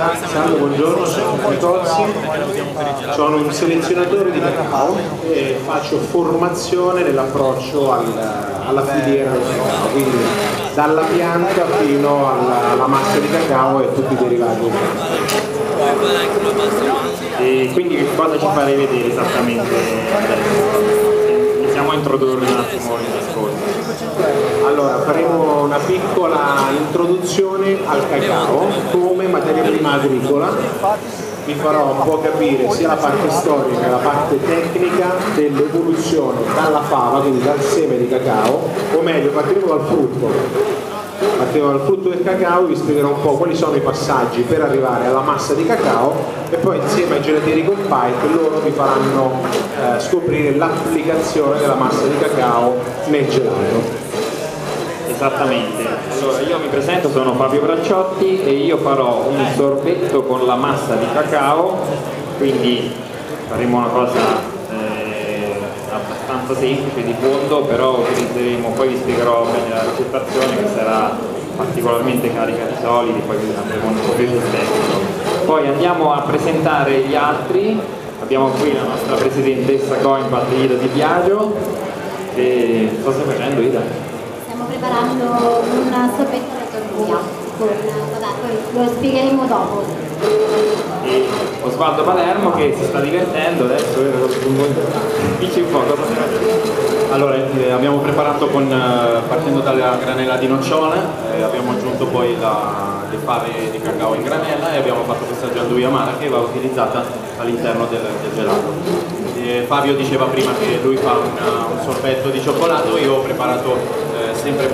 Salve, buongiorno, sono Fitozzi, sono un selezionatore di cacao e faccio formazione nell'approccio alla filiera del cacao, quindi dalla pianta fino alla, alla massa di cacao e tutti i derivati. E quindi cosa ci farei vedere esattamente Iniziamo a introdurre un attimo il discorso. Allora, faremo una piccola introduzione al cacao materia prima agricola. Vi farò un po' capire sia la parte storica che la parte tecnica dell'evoluzione dalla fava, quindi dal seme di cacao, o meglio, partiremo dal frutto partiamo dal frutto del cacao vi spiegherò un po' quali sono i passaggi per arrivare alla massa di cacao e poi insieme ai gelatieri con Python loro vi faranno eh, scoprire l'applicazione della massa di cacao nel gelato. Esattamente, allora io mi presento, sono Fabio Bracciotti e io farò un sorbetto con la massa di cacao, quindi faremo una cosa abbastanza semplice di fondo, però utilizzeremo, poi vi spiegherò meglio la ricettazione che sarà particolarmente carica di solidi, poi andremo un po' più tecnico. Poi andiamo a presentare gli altri, abbiamo qui la nostra presidentessa Coinpat Ida Di Biagio, e cosa stai facendo Ida? Preparando un sorbetto di tortilla vabbè, lo spiegheremo dopo. Osvaldo Palermo che si sta divertendo adesso, dici un po' cosa Allora, eh, abbiamo preparato con, eh, partendo dalla granella di nocciole, eh, abbiamo aggiunto poi la, le fave di cacao in granella e abbiamo fatto questa gianduia amara che va utilizzata all'interno del, del, gelato. E Fabio diceva prima che lui fa una, un sorbetto di cioccolato, io ho preparato eh, sempre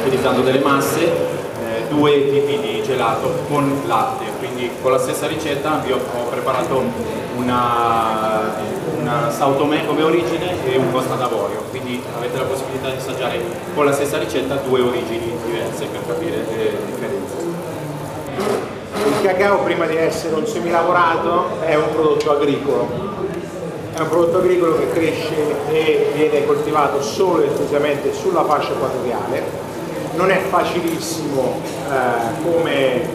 utilizzando delle masse due tipi di gelato con latte, quindi con la stessa ricetta io ho preparato una, una sautomè come origine e un costa d'avorio, quindi avete la possibilità di assaggiare con la stessa ricetta due origini diverse per capire le differenze. Il cacao prima di essere un semilavorato è un prodotto agricolo, è un prodotto agricolo che cresce e viene coltivato solo e esclusivamente sulla fascia equatoriale non è facilissimo eh, come, eh,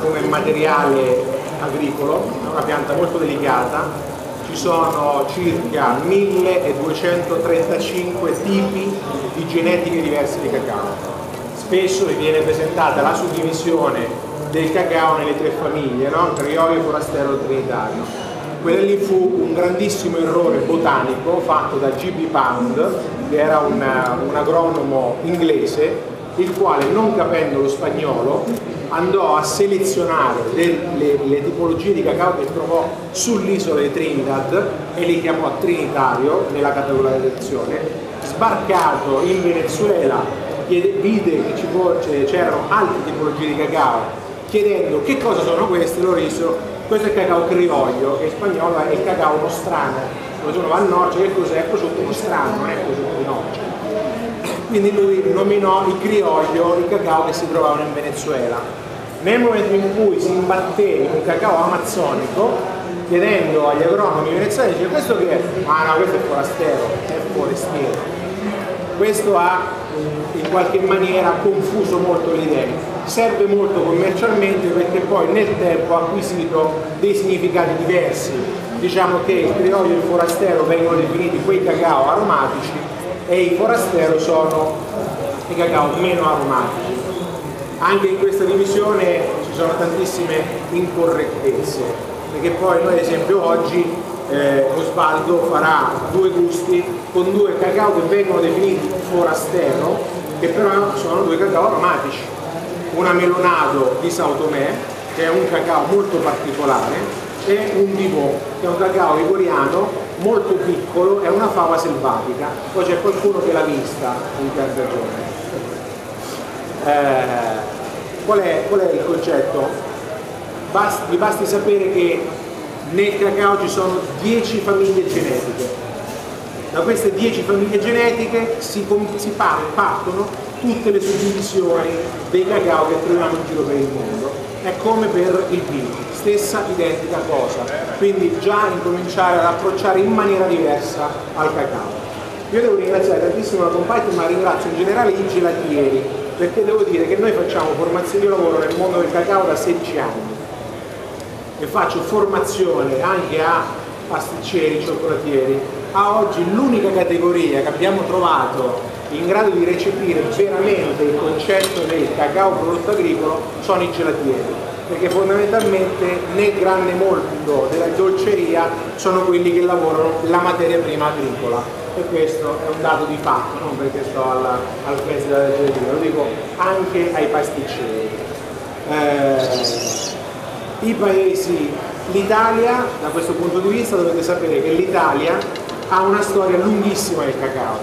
come materiale agricolo, è una pianta molto delicata, ci sono circa 1235 tipi di genetiche diverse di cacao. Spesso vi viene presentata la suddivisione del cacao nelle tre famiglie, no? criollo, forastero e trinitario. Quello lì fu un grandissimo errore botanico fatto da G.B. Pound, che era un, un agronomo inglese, il quale non capendo lo spagnolo andò a selezionare le, le tipologie di cacao che trovò sull'isola di Trinidad e li chiamò Trinitario nella categorizzazione, sbarcato in Venezuela vide che c'erano altre tipologie di cacao chiedendo che cosa sono queste, loro dissero questo è il cacao criollo, che in spagnolo è il cacao nostrano, uno va al nord, che cos'è? È prosciutto nostrano, non è prosciutto di noce quindi lui nominò il crioglio, il cacao che si trovavano in Venezuela. Nel momento in cui si imbatté un cacao amazzonico, chiedendo agli agronomi venezuelani, dice questo che è? Ah no, questo è forastero, è forestiero. Questo ha in qualche maniera confuso molto le idee. Serve molto commercialmente perché poi nel tempo ha acquisito dei significati diversi. Diciamo che il crioglio e il forastero vengono definiti quei cacao aromatici e i forastero sono i cacao meno aromatici. Anche in questa divisione ci sono tantissime incorrettezze, perché poi noi ad esempio oggi eh, Osvaldo farà due gusti con due cacao che vengono definiti forastero, che però sono due cacao aromatici. Una melonado di Sao Tomé, che è un cacao molto particolare, e un bivò, che è un cacao liguriano molto piccolo, è una fava selvatica, poi c'è qualcuno che l'ha vista in Carcagione. Eh, qual, è, qual, è, il concetto? Vi basti sapere che nel cacao ci sono 10 famiglie genetiche. Da queste 10 famiglie genetiche si, si partono tutte le suddivisioni dei cacao che troviamo in giro per il mondo. È come per il vino stessa identica cosa, quindi già incominciare ad approcciare in maniera diversa al cacao. Io devo ringraziare tantissimo la Compite, ma ringrazio in generale i gelatieri, perché devo dire che noi facciamo formazione, io lavoro nel mondo del cacao da 16 anni e faccio formazione anche a pasticceri, cioccolatieri. A oggi l'unica categoria che abbiamo trovato in grado di recepire veramente il concetto del cacao prodotto agricolo sono i gelatieri, perché fondamentalmente nel grande mondo della dolceria sono quelli che lavorano la materia prima agricola e questo è un dato di fatto, non perché sto alla, al festival della gelatina, lo dico anche ai pasticceri. Eh, I paesi, l'Italia da questo punto di vista dovete sapere che l'Italia ha una storia lunghissima del cacao.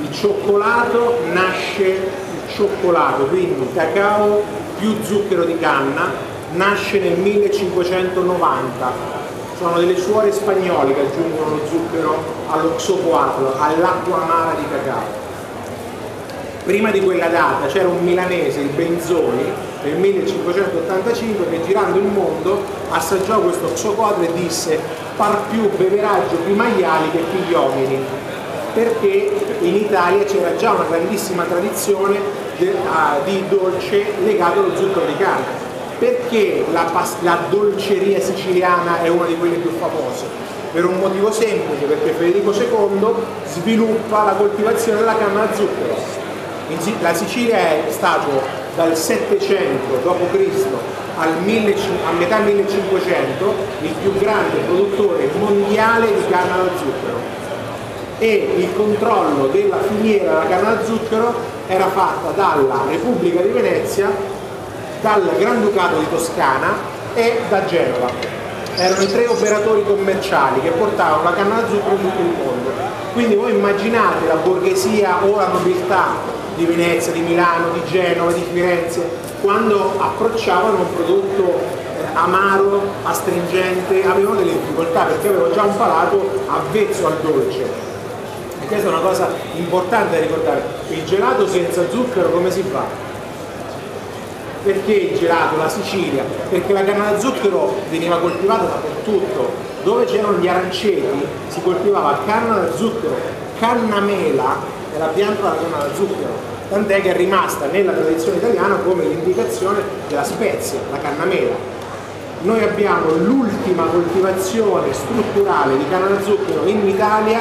Il cioccolato nasce, il cioccolato, quindi cacao più zucchero di canna, nasce nel 1590 sono delle suore spagnole che aggiungono lo zucchero allo xocoatlo, all'acqua amara di cacao. Prima di quella data c'era un milanese, il Benzoni, nel 1585 che girando il mondo assaggiò questo xocoatlo e disse par più beveraggio più maiali che più gli uomini perché in Italia c'era già una grandissima tradizione de, uh, di dolce legato allo zucchero di canna perché la, la, dolceria siciliana è una di quelle più famose? Per un motivo semplice, perché Federico II sviluppa la coltivazione della canna da zucchero. La Sicilia è stato dal 700 d.C. a metà 1500 il più grande produttore mondiale di canna da zucchero e il controllo della filiera della canna da zucchero era fatta dalla Repubblica di Venezia dal Granducato di Toscana e da Genova. Erano i tre operatori commerciali che portavano la canna da zucchero in tutto il mondo. Quindi voi immaginate la borghesia o la nobiltà di Venezia, di Milano, di Genova, di Firenze, quando approcciavano un prodotto eh, amaro, astringente, avevano delle difficoltà perché avevano già un palato avvezzo al dolce. E questa è una cosa importante da ricordare. Il gelato senza zucchero come si fa? Perché il gelato, la Sicilia? Perché la canna da zucchero veniva coltivata dappertutto. Dove c'erano gli aranceti si coltivava canna da zucchero, canna mela è la pianta della canna da zucchero. Tant'è che è rimasta nella tradizione italiana come l'indicazione della spezia, la canna mela. Noi abbiamo l'ultima coltivazione strutturale di canna da zucchero in Italia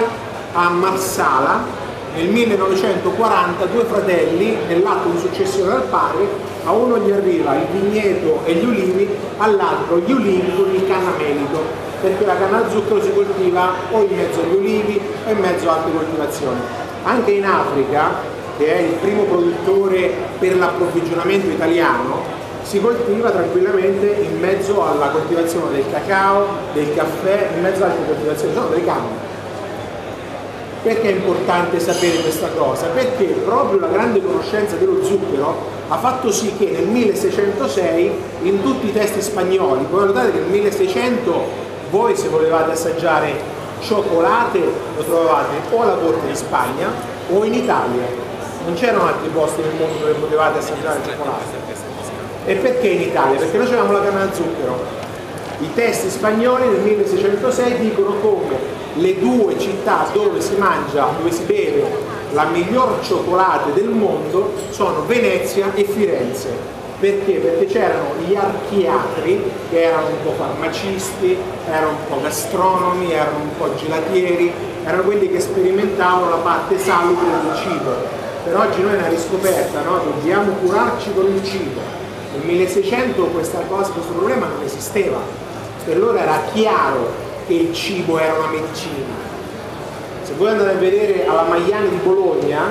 a Marsala nel 1940 due fratelli nell'atto di successione al padre a uno gli arriva il vigneto e gli ulivi, all'altro gli ulivi con il cannamelito, perché la canna da zucchero si coltiva o in mezzo agli ulivi o in mezzo a altre coltivazioni. Anche in Africa, che è il primo produttore per l'approvvigionamento italiano, si coltiva tranquillamente in mezzo alla coltivazione del cacao, del caffè, in mezzo ad altre coltivazioni, sono dei campi. Perché è importante sapere questa cosa? Perché proprio la grande conoscenza dello zucchero ha fatto sì che nel 1606 in tutti i testi spagnoli, poi notate che nel 1600 voi se volevate assaggiare cioccolate lo trovavate o alla corte di Spagna o in Italia, non c'erano altri posti nel mondo dove potevate assaggiare cioccolate. E perché in Italia? Perché noi avevamo la canna da zucchero. I testi spagnoli nel 1606 dicono come le due città dove si mangia, dove si beve la miglior cioccolata del mondo sono Venezia e Firenze. Perché? Perché c'erano gli archiatri che erano un po' farmacisti, erano un po' gastronomi, erano un po' gelatieri, erano quelli che sperimentavano la parte salubre del cibo. Per oggi noi è una riscoperta, no? dobbiamo curarci con il cibo. Nel 1600 questa cosa, questo problema non esisteva, per loro era chiaro che il cibo era una medicina, se voi andate a vedere alla Maiani di Bologna,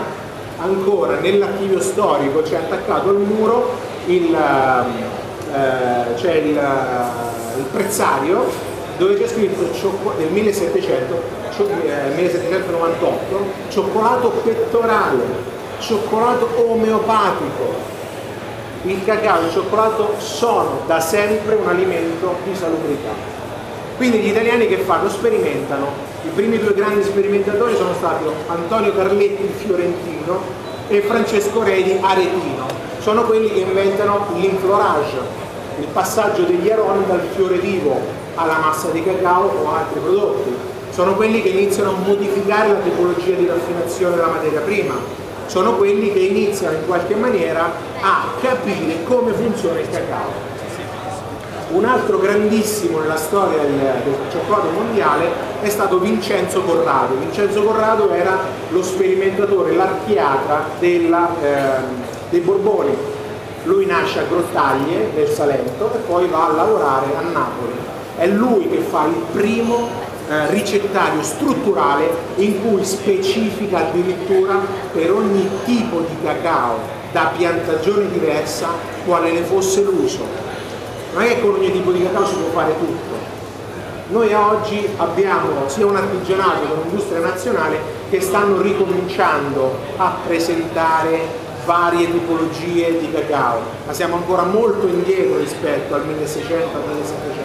ancora nell'archivio storico c'è attaccato al muro c'è il, il, prezzario dove c'è scritto nel 1700, eh, 1798 cioccolato pettorale, cioccolato omeopatico. Il cacao e il cioccolato sono da sempre un alimento di salubrità. Quindi gli italiani che fanno? Sperimentano i primi due grandi sperimentatori sono stati Antonio Carletti il fiorentino e Francesco Redi aretino. Sono quelli che inventano l'inflorage, il passaggio degli aromi dal fiore vivo alla massa di cacao o altri prodotti. Sono quelli che iniziano a modificare la tipologia di raffinazione della materia prima. sono quelli che iniziano in qualche maniera a capire come funziona il cacao. Un altro grandissimo nella storia del, del cioccolato mondiale è stato Vincenzo Corrado. Vincenzo Corrado era lo sperimentatore, l'archiatra della, eh, dei Borboni. Lui nasce a Grottaglie nel Salento e poi va a lavorare a Napoli. È lui che fa il primo eh, ricettario strutturale in cui specifica addirittura per ogni tipo di cacao da piantagione diversa quale ne fosse l'uso non è che con ogni tipo di cacao si può fare tutto. Noi oggi abbiamo sia un artigianato che un'industria nazionale che stanno ricominciando a presentare varie tipologie di cacao, ma siamo ancora molto indietro rispetto al 1600 al 1700.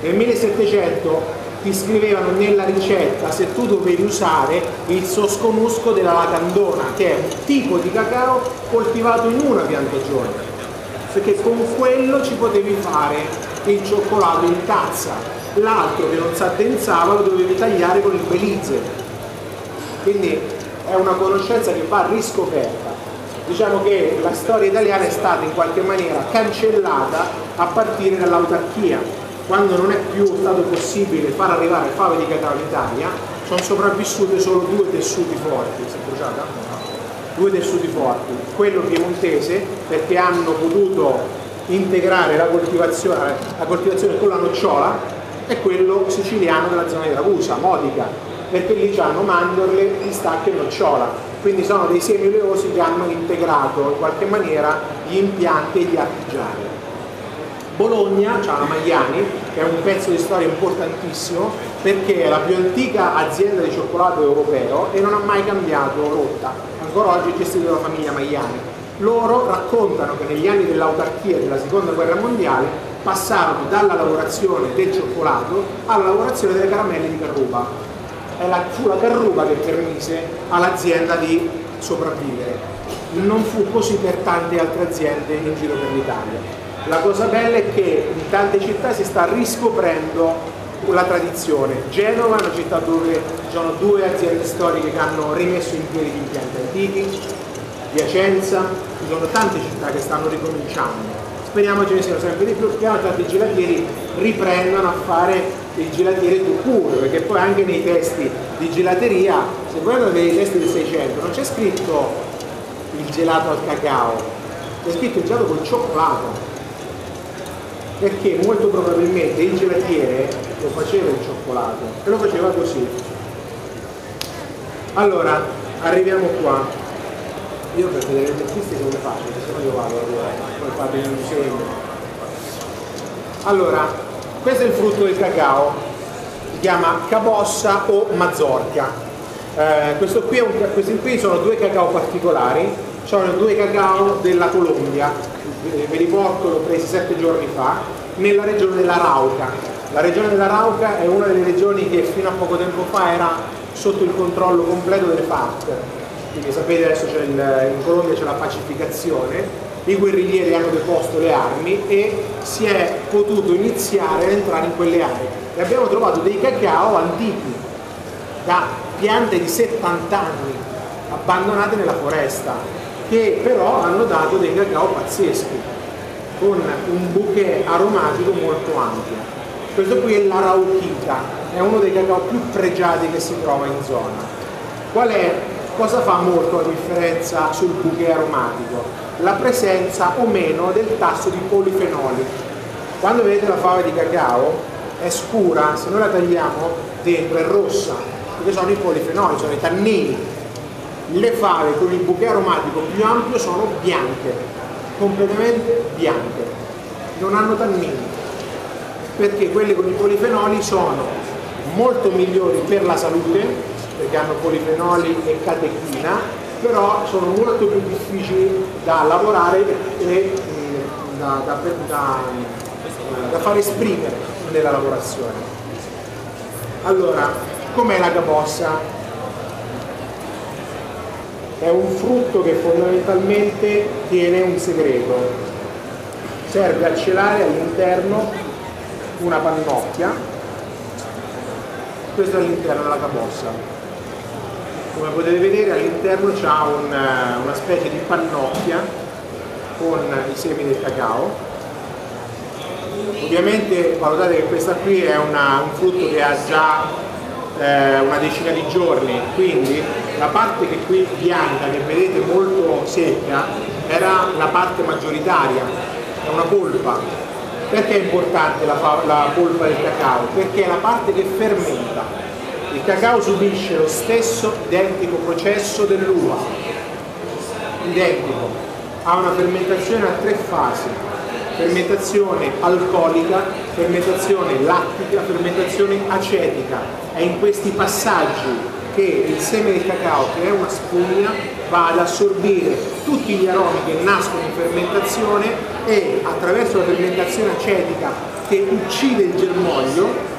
Nel 1700 ti scrivevano nella ricetta se tu dovevi usare il soscomusco della lacandona, che è un tipo di cacao coltivato in una piantagione perché con quello ci potevi fare il cioccolato in tazza, l'altro che non si addensava lo dovevi tagliare con il belize. Quindi è una conoscenza che va riscoperta. Diciamo che la storia italiana è stata in qualche maniera cancellata a partire dall'autarchia. Quando non è più stato possibile far arrivare fave di cacao in Italia, sono sopravvissute solo due tessuti forti. Si è bruciata? due tessuti forti, quello piemontese perché hanno potuto integrare la coltivazione, la coltivazione con la nocciola e quello siciliano della zona di Ragusa, Modica, perché lì hanno mandorle, pistacche e nocciola, quindi sono dei semi oleosi che hanno integrato in qualche maniera gli impianti e gli artigiani. Bologna, c'ha la Magliani, che è un pezzo di storia importantissimo perché è la più antica azienda di cioccolato europeo e non ha mai cambiato rotta, ancora oggi è gestito dalla famiglia Magliani. Loro raccontano che negli anni dell'autarchia della seconda guerra mondiale passarono dalla lavorazione del cioccolato alla lavorazione delle caramelle di carruba. La, fu la carruba che permise all'azienda di sopravvivere. Non fu così per tante altre aziende in giro per l'Italia. La cosa bella è che in tante città si sta riscoprendo la tradizione. Genova è una città dove ci sono due aziende storiche che hanno rimesso in piedi gli impianti antichi, Piacenza, ci sono tante città che stanno ricominciando. Speriamo ce ne siano sempre di più, piano tanti gelatieri riprendono a fare il gelatiere tu pure, perché poi anche nei testi di gelateria, se guardate i testi del 600, non c'è scritto il gelato al cacao, c'è scritto il gelato col cioccolato. Perché molto probabilmente il gelatiere lo faceva il cioccolato e lo faceva così. Allora arriviamo qua io per vedere le tempistiche come faccio se no io vado allora come fate in museo allora questo è il frutto del cacao si chiama cabossa o mazzorca eh, questo qui un, questi qui sono due cacao particolari sono due cacao della Colombia ve li porto, l'ho presi sette giorni fa, nella regione della Rauca. La regione della Rauca è una delle regioni che fino a poco tempo fa era sotto il controllo completo delle FARC. Quindi sapete adesso il, in Colombia c'è la pacificazione, i guerriglieri hanno deposto le armi e si è potuto iniziare ad entrare in quelle aree. E abbiamo trovato dei cacao antichi, da piante di 70 anni, abbandonate nella foresta, che però hanno dato dei cacao pazzeschi, con un bouquet aromatico molto ampio. Questo qui è l'Arauchita, è uno dei cacao più pregiati che si trova in zona. Qual è, cosa fa molto la differenza sul bouquet aromatico? La presenza o meno del tasso di polifenoli. Quando vedete la fava di cacao è scura, se noi la tagliamo dentro è rossa, perché sono i polifenoli, sono i tannini le fave con il bouquet aromatico più ampio sono bianche, completamente bianche, non hanno tannini, perché quelle con i polifenoli sono molto migliori per la salute, perché hanno polifenoli e catechina, però sono molto più difficili da lavorare e da, da, da, da far esprimere nella lavorazione. Allora, com'è la capossa? è un frutto che fondamentalmente tiene un segreto. Serve a celare all'interno una pannocchia, questo è all'interno della capossa. Come potete vedere all'interno c'è un, una specie di pannocchia con i semi del cacao. Ovviamente valutate che questa qui è una, un frutto che ha già eh, una decina di giorni. Quindi la parte che qui bianca che vedete molto secca era la parte maggioritaria. È una polpa. Perché è importante la, la polpa del cacao? perché è la parte che fermenta il cacao subisce lo stesso identico processo dell'uva. Identico. Ha una fermentazione a tre fasi. Fermentazione alcolica, fermentazione lattica, fermentazione acetica. È in questi passaggi che il seme del cacao, che è una spugna, va ad assorbire tutti gli aromi che nascono in fermentazione e attraverso la fermentazione acetica che uccide il germoglio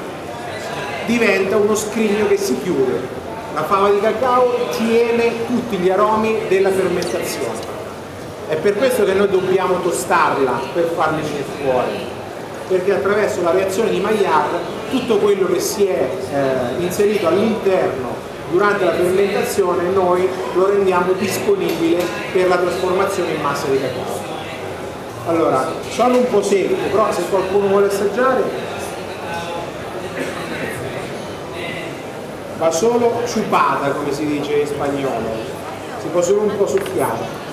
diventa uno scrigno che si chiude. La fava di cacao tiene tutti gli aromi della fermentazione. È per questo che noi dobbiamo tostarla per farne venire fuori, perché attraverso la reazione di Maillard tutto quello che si è eh, inserito all'interno durante la fermentazione noi lo rendiamo disponibile per la trasformazione in massa di cacao. Allora, sono un po' secco, però se qualcuno vuole assaggiare va solo ciupata come si dice in spagnolo, si può solo un po' soffiare.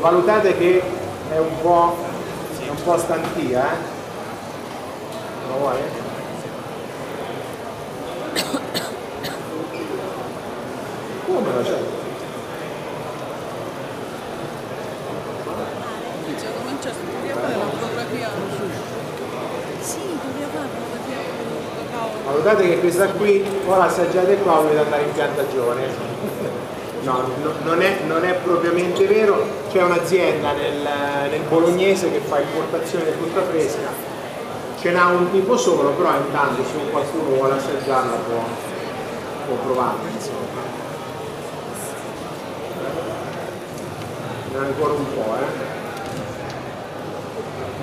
valutate che è un po', è un po stantia, eh? Lo vuoi? Come la c'è? Cioè, comincia a fare la fotografia. Sì, doveva fare la Valutate che questa qui, ora assaggiate qua, volete andare in piantagione. No, no non, è, non, è, propriamente vero, c'è un'azienda nel, nel, bolognese che fa importazione di frutta fresca, ce n'ha un tipo solo, però intanto se qualcuno vuole assaggiarla può, può provarla. Ha ancora un po', eh.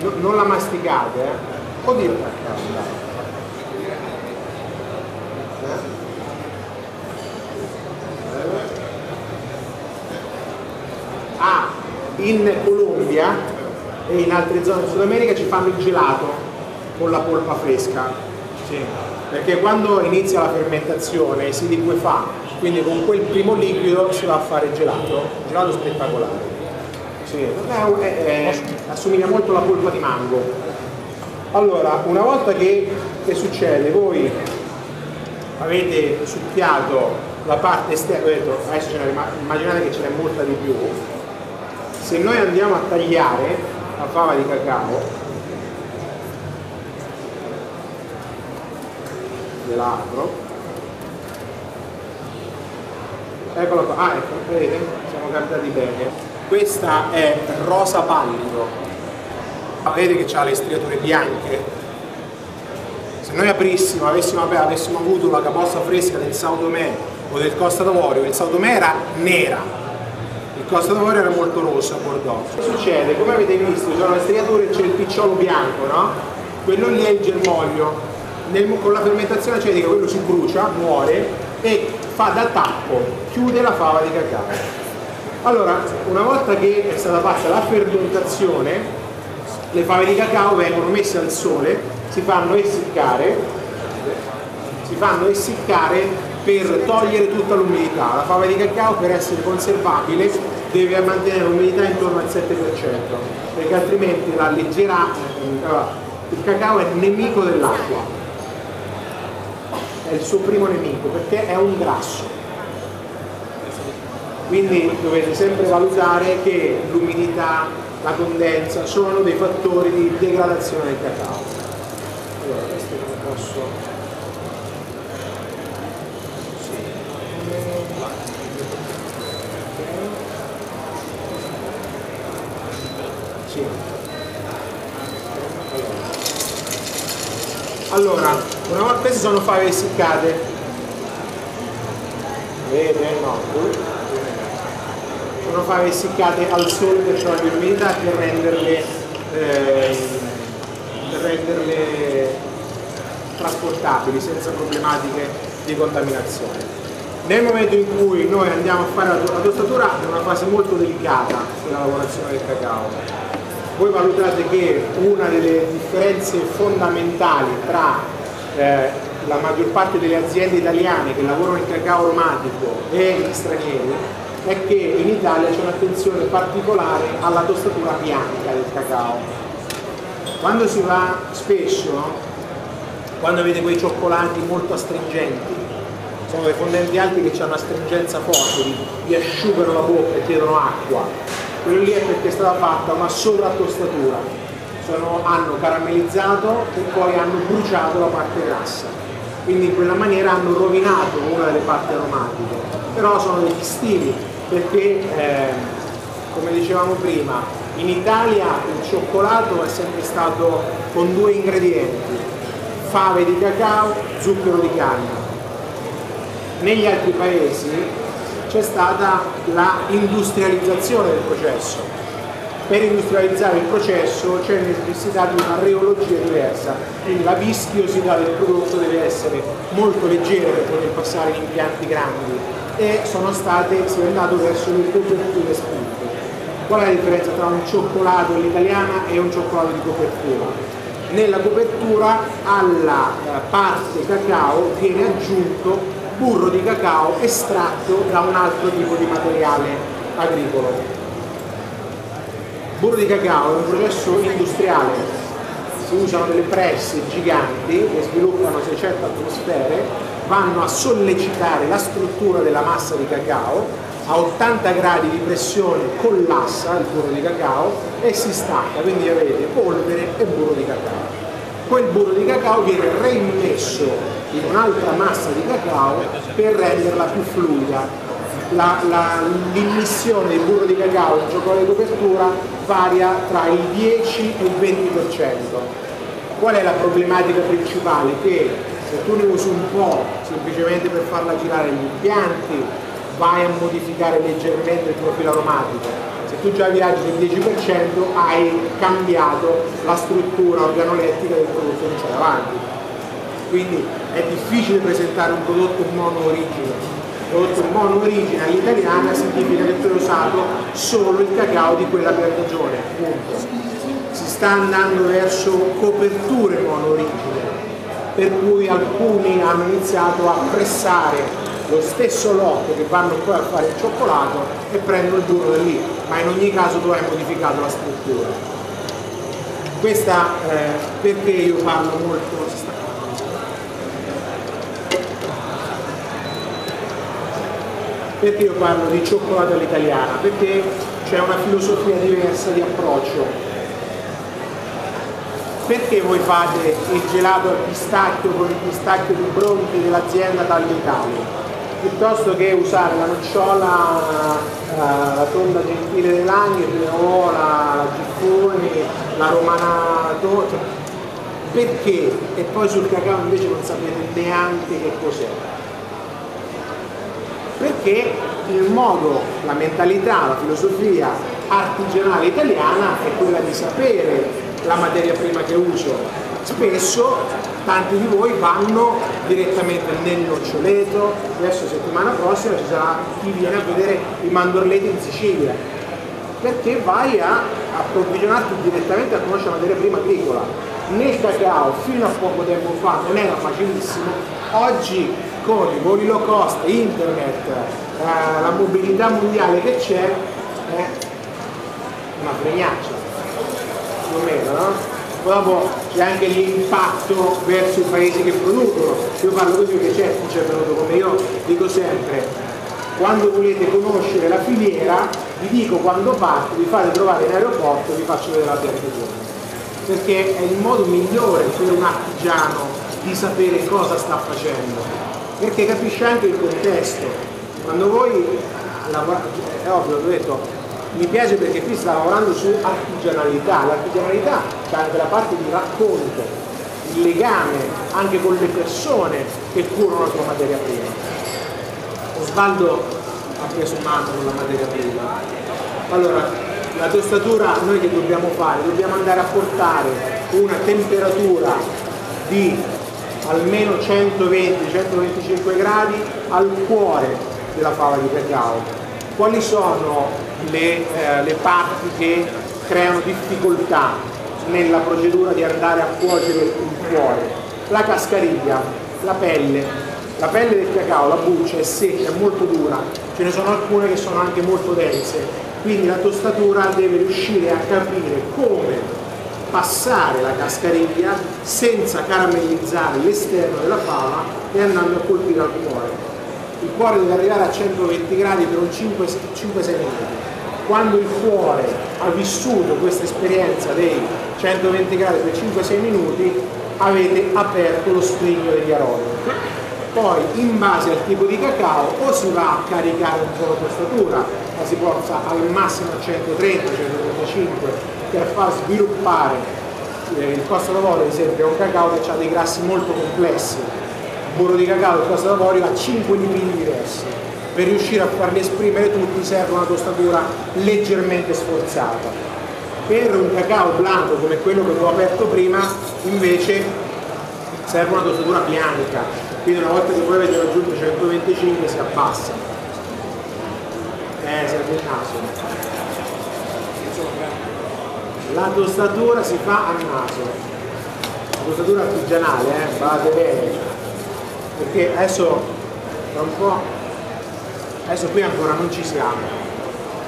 No, non la masticate, eh. Oddio, dai. In Colombia e in altre zone del Sud America ci fanno il gelato con la polpa fresca. Sì. perché quando inizia la fermentazione si liquefa quindi con quel primo liquido si va a fare il gelato. Gelato spettacolare. Sì. è, è, è, assomiglia molto alla polpa di mango. Allora una volta che, che succede voi avete succhiato la parte esterna, adesso immaginate che ce n'è molta di più se noi andiamo a tagliare la fava di cacao gliela eccolo qua, ah ecco, vedete? siamo cartati bene. Questa è rosa pallido. Vedete che ha le striature bianche. Se noi aprissimo, avessimo, avessimo avuto la capossa fresca del Sao Tomé o del Costa d'Avorio, il Sao Tomé era nera Costa d'Avorio era molto rosso a Bordeaux. Succede? Come avete visto, ci sono le striature e c'è il picciolo bianco, no? Quello lì è il germoglio. Nel, con la fermentazione acetica quello si brucia, muore e fa da tappo, chiude la fava di cacao. Allora, una volta che è stata fatta la fermentazione, le fave di cacao vengono messe al sole, si fanno essiccare, si fanno essiccare per togliere tutta l'umidità. La fava di cacao per essere conservabile deve mantenere l'umidità intorno al 7% perché altrimenti la leggerà il cacao è nemico dell'acqua. È il suo primo nemico perché è un grasso. Quindi dovete sempre valutare che l'umidità la condensa sono dei fattori di degradazione del cacao. Allora questo come posso Allora, una volta queste sono fave essiccate. Vede? No. Sono fave essiccate al sole per togliere l'umidità per renderle, eh, per renderle trasportabili senza problematiche di contaminazione. Nel momento in cui noi andiamo a fare la tostatura è una fase molto delicata della lavorazione del cacao. Voi valutate che una delle differenze fondamentali tra eh, la maggior parte delle aziende italiane che lavorano il cacao aromatico e gli stranieri è che in Italia c'è un'attenzione particolare alla tostatura bianca del cacao. Quando si va spesso, quando avete quei cioccolati molto astringenti, sono dei fondenti alti che hanno una stringenza forte, vi asciugano la bocca e chiedono acqua. Quello lì è perché è stata fatta una sovratostatura, Sono, hanno caramellizzato e poi hanno bruciato la parte grassa. Quindi in quella maniera hanno rovinato una delle parti aromatiche. Però sono degli stili, perché eh, come dicevamo prima, in Italia il cioccolato è sempre stato con due ingredienti, fave di cacao, zucchero di canna negli altri paesi c'è stata la industrializzazione del processo. Per industrializzare il processo c'è necessità di una reologia diversa, quindi la vischiosità del prodotto deve essere molto leggera per poter passare in impianti grandi e sono state, si è andato verso le coperture spinte. Qual è la differenza tra un cioccolato all'italiana e un cioccolato di copertura? Nella copertura alla eh, parte cacao viene aggiunto burro di cacao estratto da un altro tipo di materiale agricolo. Burro di cacao è un processo industriale, si usano delle presse giganti che sviluppano 600 atmosfere, vanno a sollecitare la struttura della massa di cacao, a 80 gradi di pressione collassa il burro di cacao e si stacca, quindi avete polvere e burro di cacao. Quel burro di cacao viene reimmesso in un'altra massa di cacao per renderla più fluida. l'immissione di burro di cacao in cioccolato di copertura varia tra il 10 e il 20%. Qual è la problematica principale? Che se tu ne usi un po' semplicemente per farla girare gli impianti, vai a modificare leggermente il profilo aromatico. Se tu già viaggi del 10% hai cambiato la struttura organolettica del prodotto che c'è davanti quindi è difficile presentare un prodotto mono origine. Prodotto in mono origine all'italiana significa che tu hai usato solo il cacao di quella per regione, punto. Si sta andando verso coperture mono origine, per cui alcuni hanno iniziato a pressare lo stesso lotto che vanno poi a fare il cioccolato e prendono il burro da lì, ma in ogni caso tu hai modificato la struttura. Questa eh, perché io parlo molto Perché io parlo di cioccolato all'italiana? Perché c'è una filosofia diversa di approccio. Perché voi fate il gelato al pistacchio con il pistacchio di Bronchi dell'azienda Taglio piuttosto che usare la nocciola, eh, la tonda gentile dei Langhi, la, Giffoni, la romana cioè, perché? E poi sul cacao invece non sapete neanche che cos'è perché il modo, la mentalità, la filosofia artigianale italiana è quella di sapere la materia prima che uso. Spesso tanti di voi vanno direttamente nel noccioleto, adesso settimana prossima ci sarà chi viene a vedere i mandorleti in Sicilia, perché vai a approvvigionarti direttamente a conoscere la materia prima agricola. Nel cacao fino a poco tempo fa non era facilissimo, oggi con i voli low cost, internet, eh, la mobilità mondiale che c'è, è una fregnaccia, più o meno, no? Dopo c'è anche l'impatto verso i paesi che producono. Io parlo così perché c'è venuto come io, dico sempre, quando volete conoscere la filiera, vi dico quando parto, vi fate trovare in aeroporto, vi faccio vedere la piantagione. Perché è il modo migliore per un artigiano di sapere cosa sta facendo perché capisce anche il contesto. Quando voi lavorate, è ovvio, ho detto, mi piace perché qui sta lavorando su artigianalità, l'artigianalità c'è anche la parte di racconto, il legame anche con le persone che curano la sua materia prima. Osvaldo ha preso mano con la materia prima. Allora, la tostatura noi che dobbiamo fare? Dobbiamo andare a portare una temperatura di almeno 120-125 gradi al cuore della fava di cacao. Quali sono le, eh, le parti che creano difficoltà nella procedura di andare a cuocere il cuore? La cascariglia, la pelle, la pelle del cacao, la buccia è secca, è molto dura, ce ne sono alcune che sono anche molto dense, quindi la tostatura deve riuscire a capire come passare la cascariglia senza caramellizzare l'esterno della fava e andando a colpire al cuore. Il cuore deve arrivare a 120 gradi per un 5-6 minuti. Quando il cuore ha vissuto questa esperienza dei 120 gradi per 5-6 minuti, avete aperto lo scrigno degli aromi. Poi, in base al tipo di cacao, o si va a caricare un po' la tostatura, ma si porta al massimo a 130-135 per far sviluppare eh, il costo d'avorio ad esempio è un cacao che ha dei grassi molto complessi il burro di cacao il costo d'avorio ha 5 livelli diversi per riuscire a farli esprimere tutti serve una tostatura leggermente sforzata. Per un cacao blando come quello che ho aperto prima invece serve una tostatura bianca. Quindi una volta che voi avete raggiunto 125 si abbassa. Eh serve il naso. La tostatura si fa a naso. La tostatura artigianale eh, badate bene perché adesso tra un po' adesso qui ancora non ci siamo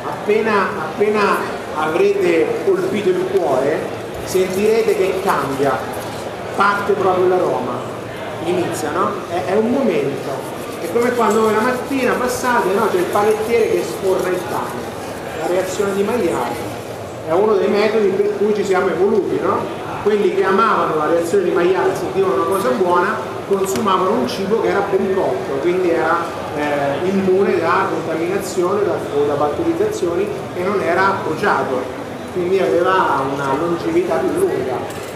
appena, appena avrete colpito il cuore sentirete che cambia parte proprio l'aroma inizia no? È, è, un momento è come quando voi la mattina passate no? c'è il panettiere che sforna il pane la reazione di Maillard è uno dei metodi per cui ci siamo evoluti, no? Quelli che amavano la reazione di maiale, sentivano una cosa buona, consumavano un cibo che era ben cotto, quindi era eh, immune da contaminazione da, o da batterizzazioni e non era bruciato, quindi aveva una longevità più lunga.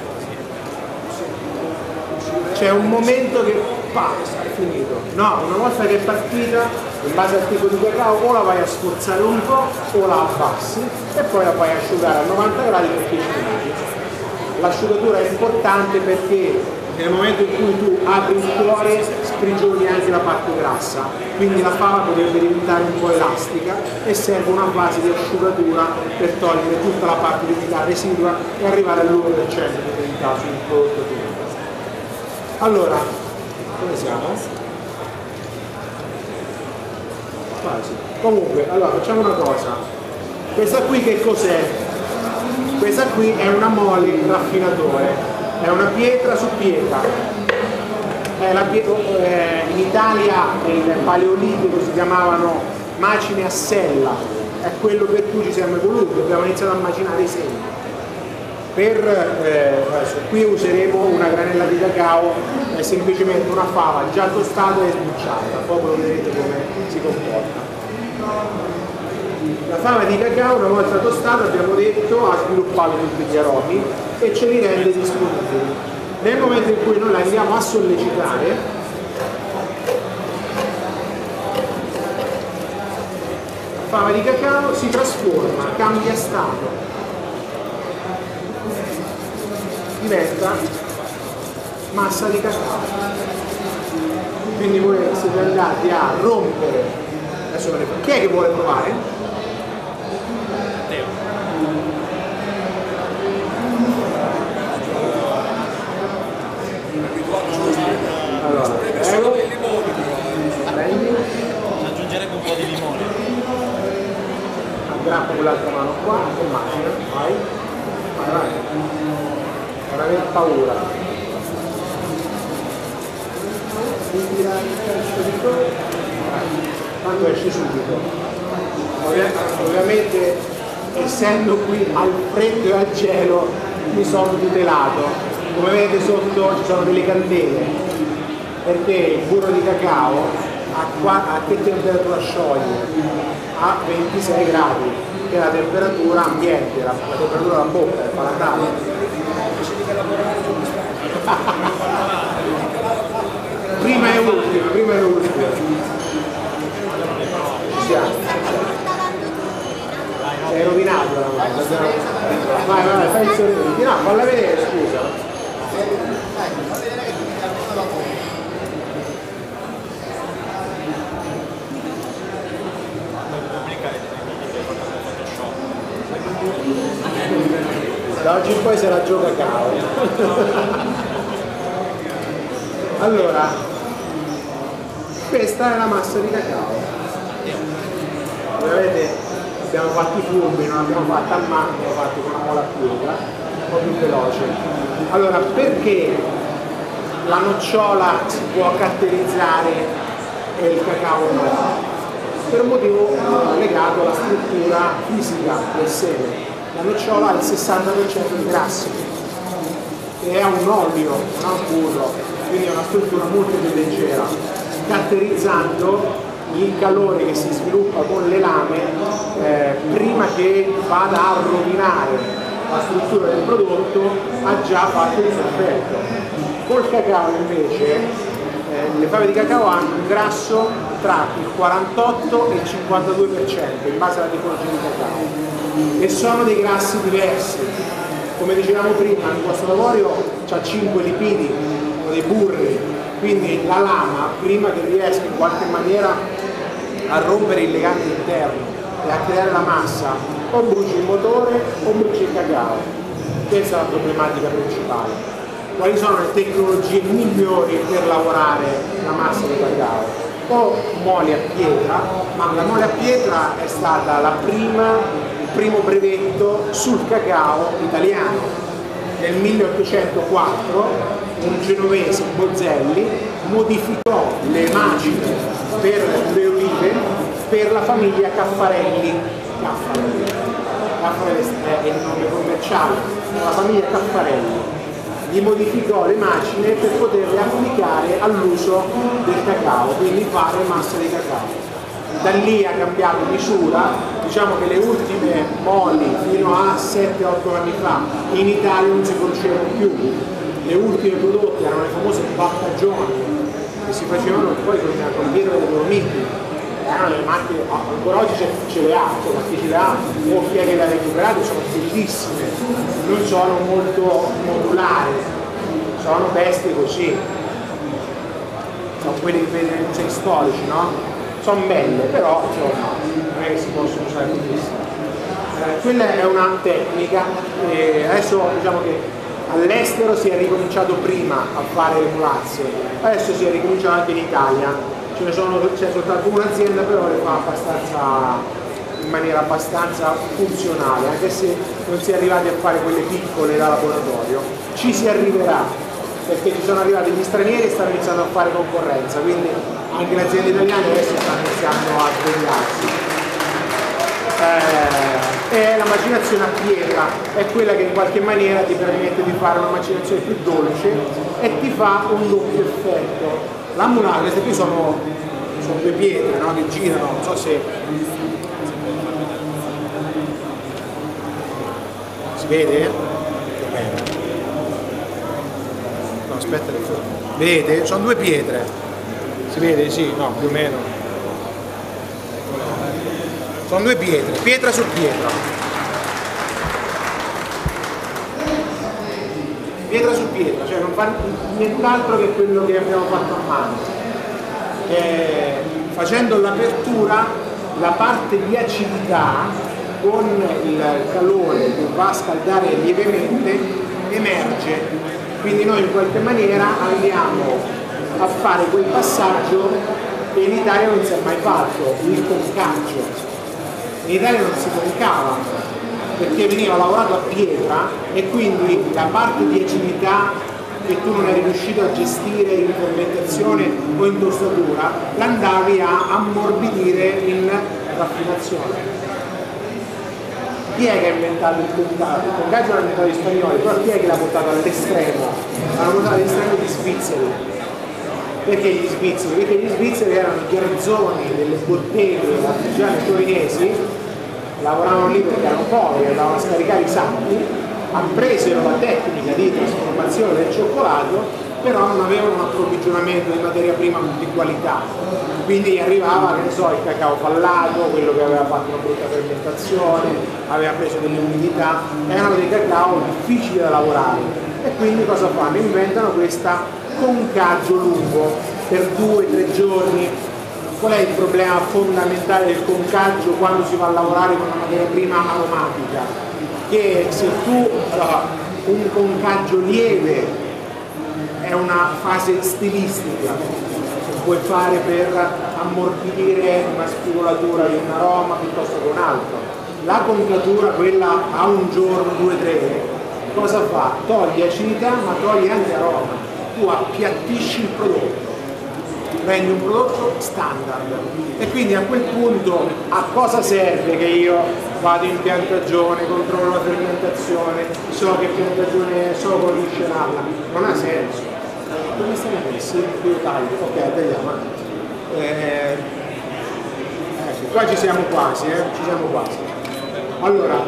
C'è un momento che passa, è finito. No, una volta che è partita in base al tipo di cacao o la vai a sforzare un po' o la abbassi e poi la fai asciugare a 90 gradi per 10 minuti. L'asciugatura è importante perché nel momento in cui tu apri il cuore sprigioni anche la parte grassa, quindi la fava potrebbe diventare un po' elastica e serve una base di asciugatura per togliere tutta la parte di umidità residua e arrivare all'1% di umidità sul prodotto finito. Allora, come siamo? quasi. Comunque, allora facciamo una cosa. Questa qui che cos'è? Questa qui è una mole raffinatore, è una pietra su pietra. Pietra, eh, in Italia nel paleolitico si chiamavano macine a sella, è quello per cui ci siamo evoluti, abbiamo iniziato a macinare i semi. Per, eh, qui useremo una granella di cacao, è semplicemente una fava già tostata e sbucciata, poi lo vedrete come si comporta. La fava di cacao una volta tostata abbiamo detto ha sviluppato tutti gli aromi e ce li rende disponibili. Nel momento in cui noi la andiamo a sollecitare, la fava di cacao si trasforma, cambia stato diventa massa di cacao quindi voi siete andati a rompere adesso chi è che vuole provare? Teo allora prego prendi aggiungerebbe un po' di limone aggrappo con l'altra mano qua e macina vai. Vai. Vai non aver paura. Tanto esce subito. Ovviamente essendo qui al freddo e al cielo mi sono tutelato. Come vedete sotto ci sono delle candele. Perché il burro di cacao a, a che temperatura scioglie? a 26 gradi che è la temperatura ambiente, la, la temperatura della bocca, del palatale prima e ultima, prima e ultima. Ci siamo. Sei rovinato la mano. Vai, vai, fai il sorriso. No, falla vedere, scusa. Da oggi in poi sarà gioca cacao. allora, questa è la massa di cacao. Come vedete abbiamo fatto i furbi, non abbiamo fatto a mano, abbiamo fatto con una mola a pietra, un po' più veloce. Allora, perché la nocciola si può caratterizzare e il cacao no? Per un motivo legato alla struttura fisica del seme. La nocciola ha il 60% di grassi e è un olio, non un burro, quindi è una struttura molto più leggera, caratterizzando il calore che si sviluppa con le lame eh, prima che vada a rovinare la struttura del prodotto ha già fatto il suo effetto. Col cacao invece eh, le fave di cacao hanno un grasso tra il 48 e il 52% in base alla tipologia di cacao e sono dei grassi diversi. Come dicevamo prima, il vostro avorio ha 5 lipidi dei burri, quindi la lama prima che riesca in qualche maniera a rompere il legame interno e a creare la massa o bruci il motore o bruci il cacao. Questa è la problematica principale. Quali sono le tecnologie migliori per lavorare la massa di cacao? O mole a pietra, ma la mole a pietra è stata la prima, primo brevetto sul cacao italiano. Nel 1804 un genovese, Bozzelli, modificò le macine per le olive per la famiglia Caffarelli. Caffarelli, Caffarelli è il nome commerciale, la famiglia Caffarelli. Gli modificò le macine per poterle applicare all'uso del cacao, quindi fare massa di cacao. Da lì ha cambiato misura, diciamo che le ultime molli fino a 7-8 anni fa in Italia non si producevano più, le ultime prodotte erano le famose battagioni che si facevano poi con, con dietro delle Dolomiti erano le macchine, ancora oggi ce, ce le ha, insomma chi ce le ha o chi è che le ha recuperate sono bellissime, non sono molto modulari, sono bestie così, sono quelle che vedi nei musei storici, no? Sono belle, però insomma, non è che si possono usare benissimo. Eh, quella è una tecnica, e adesso diciamo che all'estero si è ricominciato prima a fare le mulazze, adesso si è ricominciato anche in Italia, ce ne c'è soltanto un'azienda però le fa abbastanza in maniera abbastanza funzionale, anche se non si è arrivati a fare quelle piccole da laboratorio, ci si arriverà perché ci sono arrivati gli stranieri e stanno iniziando a fare concorrenza, quindi anche le aziende italiane adesso stanno iniziando a svegliarsi. Eh, e la macinazione a pietra è quella che in qualche maniera ti permette di fare una macinazione più dolce e ti fa un doppio effetto. La mulata, queste qui sono, sono due pietre no, che girano, non so se si vede? No, aspetta che Vedete? Sono due pietre. Si vede? Sì, no, più o meno. Sono due pietre, pietra su pietra. Pietra su pietra, cioè non fa nient'altro che quello che abbiamo fatto a mano. Eh, facendo l'apertura, la parte di acidità con il calore che va a scaldare lievemente emerge. Quindi noi in qualche maniera andiamo a fare quel passaggio che in Italia non si è mai fatto, il concaggio in Italia non si toccava perché veniva lavorato a pietra e quindi la parte di acidità che tu non eri riuscito a gestire in fermentazione o in tostatura l'andavi a ammorbidire in raffinazione. Chi è che ha inventato il concaggio? Il concaggio l'hanno inventato gli spagnoli, però chi è che l'ha portato all'estremo? L'hanno portato all'estremo di svizzeri. Perché gli svizzeri? Perché gli svizzeri erano i garzoni delle botteghe artigiane torinesi, lavoravano lì perché erano poveri, andavano a scaricare i sacchi, appresero la tecnica di trasformazione del cioccolato, però non avevano un approvvigionamento di materia prima di qualità. Quindi arrivava, so, il cacao fallato, quello che aveva fatto una brutta fermentazione, aveva preso delle umidità, erano dei cacao difficili da lavorare. E quindi cosa fanno? Inventano questa concaggio lungo per due tre giorni. Qual è il problema fondamentale del concaggio quando si va a lavorare con una materia prima aromatica? che se tu un concaggio lieve è una fase stilistica che puoi fare per ammortire una spigolatura di un aroma piuttosto che un altro. La concatura, quella a un giorno, due, tre, cosa fa? Toglie acidità ma toglie anche aroma. Tu appiattisci il prodotto rendi un prodotto standard e quindi a quel punto a cosa serve che io vado in piantagione, controllo la fermentazione, so che piantagione so come riscerarla, non ha senso. Come stiamo messi? Io taglio, ok, tagliamo. Eh, ecco, qua ci siamo quasi, eh? ci siamo quasi. Allora,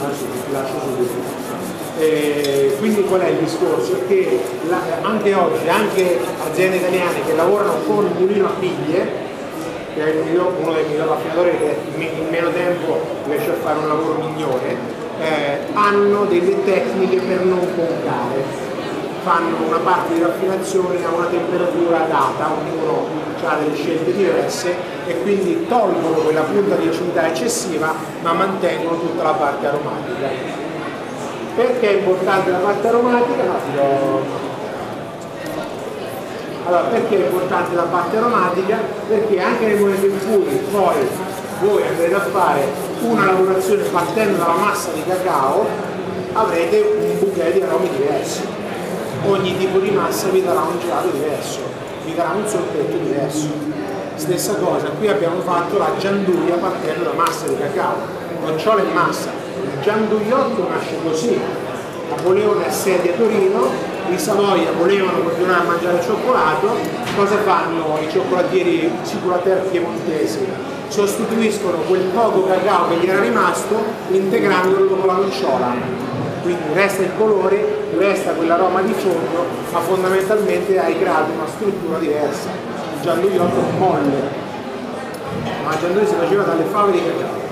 lascio, lascio subito. Eh, quindi qual è il discorso? Che la, anche oggi, anche aziende italiane che lavorano con il mulino a piglie, che è uno dei migliori raffinatori che in meno tempo riesce a fare un lavoro migliore, eh, hanno delle tecniche per non concare. Fanno una parte di raffinazione a una temperatura data, ognuno ha delle scelte diverse e quindi tolgono quella punta di acidità eccessiva ma mantengono tutta la parte aromatica. Perché è importante la parte aromatica? No. Allora, perché è importante la parte aromatica? Perché anche nel momento in cui poi voi andrete a fare una lavorazione partendo dalla massa di cacao, avrete un bouquet di aromi diversi. Ogni tipo di massa vi darà un gelato diverso, vi darà un sorbetto diverso. Stessa cosa, qui abbiamo fatto la gianduia partendo da massa di cacao, nocciole in massa, gianduiotto nasce così. È sede a Torino, i Savoia volevano continuare a mangiare cioccolato, cosa fanno i ciocolatieri sicurater piemontesi? Sostituiscono quel poco cacao che gli era rimasto integrandolo con la nocciola. Quindi resta il colore, resta quell'aroma di fondo, ma fondamentalmente hai creato una struttura diversa. Il gianduiotto è molle, ma il gianduio si faceva dalle fave di cacao.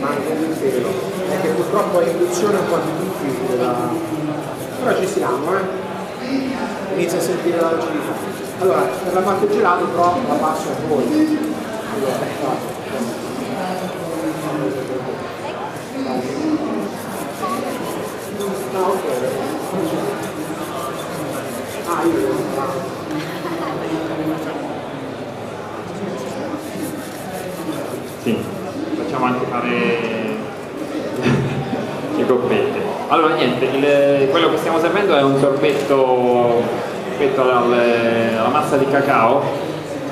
Anche il pelo è che purtroppo è induzione un po' più difficile da... però ci siamo eh? inizia a sentire la l'acidità allora per la parte gelato però la passo a voi allora, No, ok. Ah, io devo Sì, facciamo anche fare le coppette. Allora niente, il- quello che stiamo servendo è un sorbetto sorbetto al- alla massa di cacao.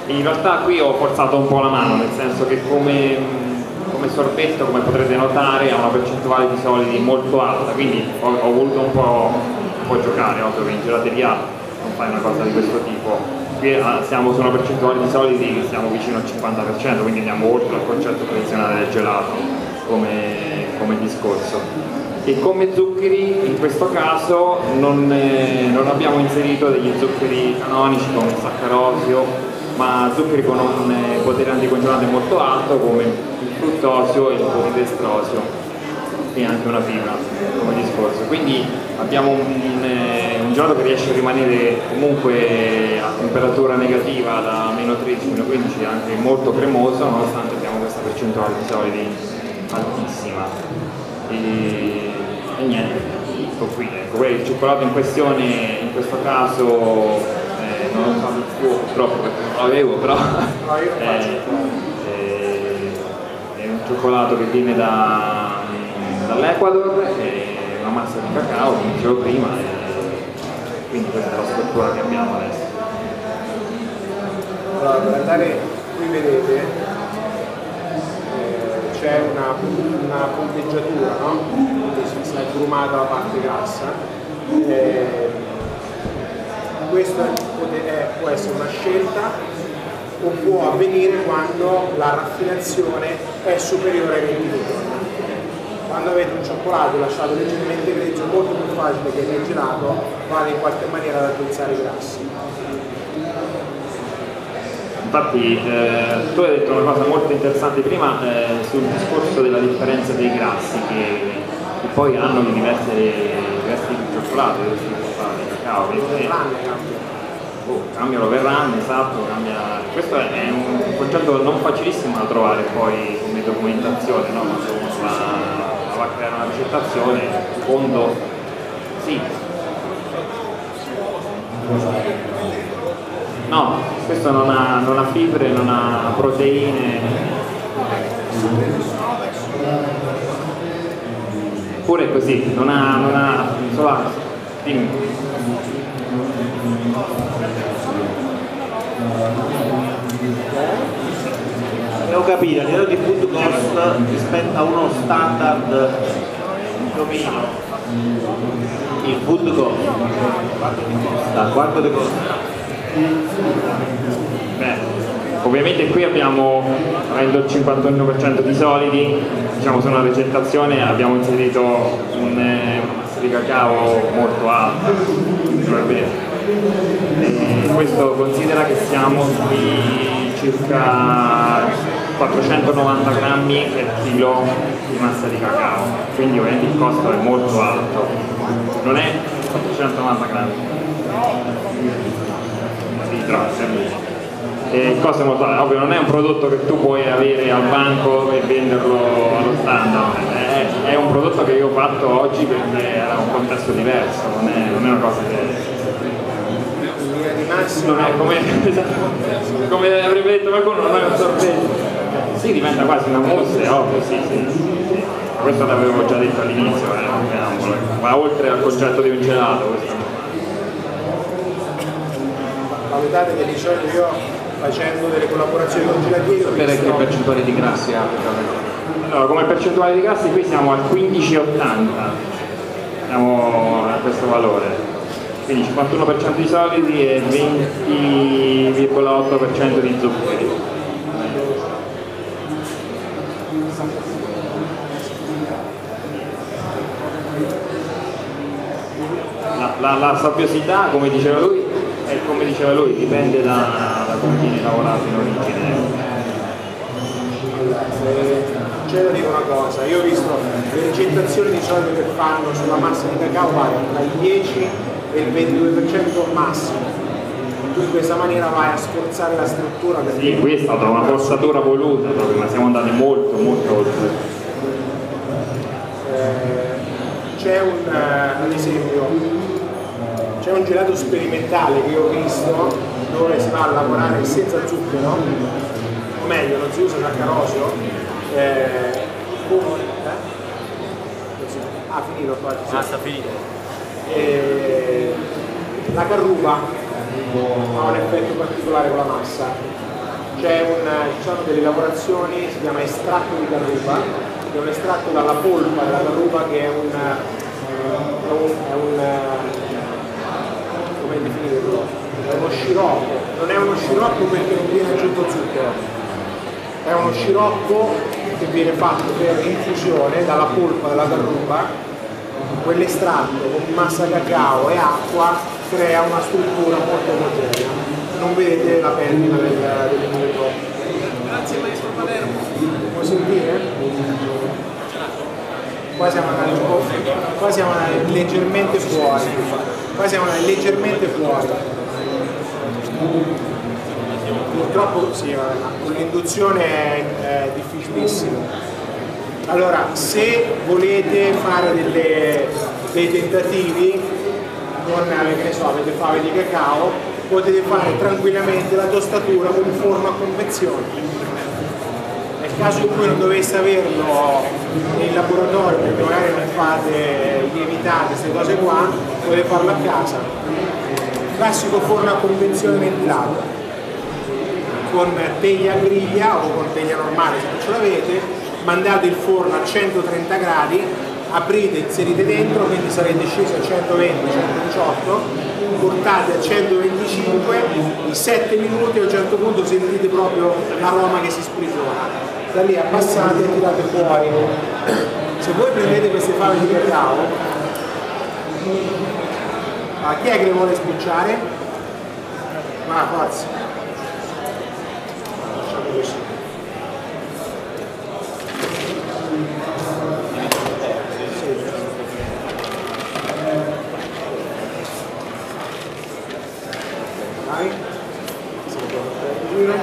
In realtà qui ho forzato un po' la mano, nel senso che come, come sorbetto, come potrete notare, ha una percentuale di solidi molto alta, quindi ho, ho voluto un po', un po' giocare, ovvio che in gelateria non fai una cosa di questo tipo. Qui ah, siamo su una percentuale di solidi che siamo vicino al 50%, quindi andiamo oltre al concetto tradizionale del gelato come, come discorso. E come zuccheri in questo caso non, eh, non abbiamo inserito degli zuccheri canonici come il saccarosio, ma zuccheri con un eh, potere anticongelante molto alto come il fruttosio e il polidestrosio e anche una fibra come discorso. Quindi abbiamo un, eh, un gelato che riesce a rimanere comunque a temperatura negativa da meno 13, meno 15 anche molto cremoso nonostante abbiamo questa percentuale di solidi altissima. E, e niente, tutto qui. Ecco, il cioccolato in questione in questo caso eh, non il suo purtroppo perché non l'avevo, però eh, eh, è un cioccolato che viene da- dall'Ecuador, è una massa di cacao, come dicevo prima, e quindi questa è la struttura che abbiamo adesso. Allora, andare qui vedete eh, c'è una, una punteggiatura, no? Quindi si è grumata la parte grassa. Eh, questa pote- è- può essere una scelta o può avvenire quando la raffinazione è superiore ai 20 giorni. Quando avete un cioccolato lasciato leggermente grezzo è molto più facile che nel gelato vada in qualche maniera ad attrezzare i grassi. Infatti eh, tu hai detto una cosa molto interessante prima eh, sul discorso della differenza dei grassi che, che poi hanno di diverse, diversi cioccolato, diversi di cioccolato, cacao. e- Tranne cambia. boh, cambiano verranno, esatto, cambia. Questo è un concetto non facilissimo da trovare poi come documentazione, no? A creare una ricettazione, fondo sì. No, questo non ha, non ha fibre, non ha proteine. Pure così, non ha, non ha ha- dimmi. Devo capire, a livello di food cost rispetto a uno standard domino, il food cost, quanto ti costa? Quanto ti costa? Beh, ovviamente qui abbiamo, avendo il 51% di solidi, diciamo su una ricettazione abbiamo inserito un, eh, una massa di cacao molto alta, questo considera che siamo sui circa 490 grammi per chilo di massa di cacao, quindi ovviamente il costo è molto alto, non è 490 grammi. Di tratte. E il costo è molto alto, ovvio non è un prodotto che tu puoi avere al banco e venderlo allo standard, è, è un prodotto che io ho fatto oggi perché era un contesto diverso, non è, non è una cosa che non è come, come avrebbe detto qualcuno, non è un sorbetto. Sì, diventa quasi una è ovvio, sì, sì, Questo l'avevo già detto all'inizio, eh, va oltre al concetto di un gelato questo. valutate che di solito io facendo delle collaborazioni con gelatieri Sapere che percentuale di grassi ha? Allora, come percentuale di grassi qui siamo al 15,80, siamo a questo valore. Quindi 51% di solidi e 20,8% di zuccheri. La, la, sabbiosità, come diceva lui, è come diceva lui, dipende da, da come viene lavorato in origine. C'è da dire una cosa, io ho visto le ricettazioni di solito che fanno sulla massa di cacao variano tra il 10 e il 22% massimo. Tu in questa maniera vai a sforzare la struttura perché Sì, qui è stata una forzatura voluta proprio, ma siamo andati molto molto oltre. eh, c'è un, eh, ad esempio, c'è un gelato sperimentale che io ho visto dove si va a lavorare senza zucchero, o meglio non si usa saccarosio, eh, con, eh? Ah, finito qua. sì. Ah, sta finito. E la carruba ha un effetto particolare con la massa. C'è un, ci sono delle lavorazioni, si chiama estratto di carruba, che è un estratto dalla polpa della carruba che è un, è un, è un come definirlo? È uno scirocco, non è uno scirocco perché non viene aggiunto zucchero, è uno scirocco che viene fatto per infusione dalla polpa della carruba quell'estratto con massa cacao e acqua crea una struttura molto omogenea. Non vedete la perdita del, del. Grazie maestro Palermo. Puoi sentire? Qua siamo andati qua siamo andati leggermente fuori. Qua siamo andati leggermente fuori. Purtroppo sì, con l'induzione è, è difficilissimo. Allora, se volete fare delle- dei tentativi con, eh, che so, avete fave di cacao, potete fare tranquillamente la tostatura con forno a convezione. Nel caso in cui non dovesse averlo in laboratorio, perché magari non fate lievitate, queste cose qua, potete farlo a casa. Classico forno a convezione ventilato con teglia a griglia o con teglia normale se non ce l'avete, mandate il forno a 130 gradi, aprite, inserite dentro, quindi sarete scesi a 120, 118, portate a 125, in 7 minuti a un certo punto sentite proprio l'aroma che si sprigiona. Da lì abbassate e tirate fuori. Se voi prendete queste fave di cacao, a chi è che le vuole sbucciare? Ma forza. Facciamo così. Dai. giro.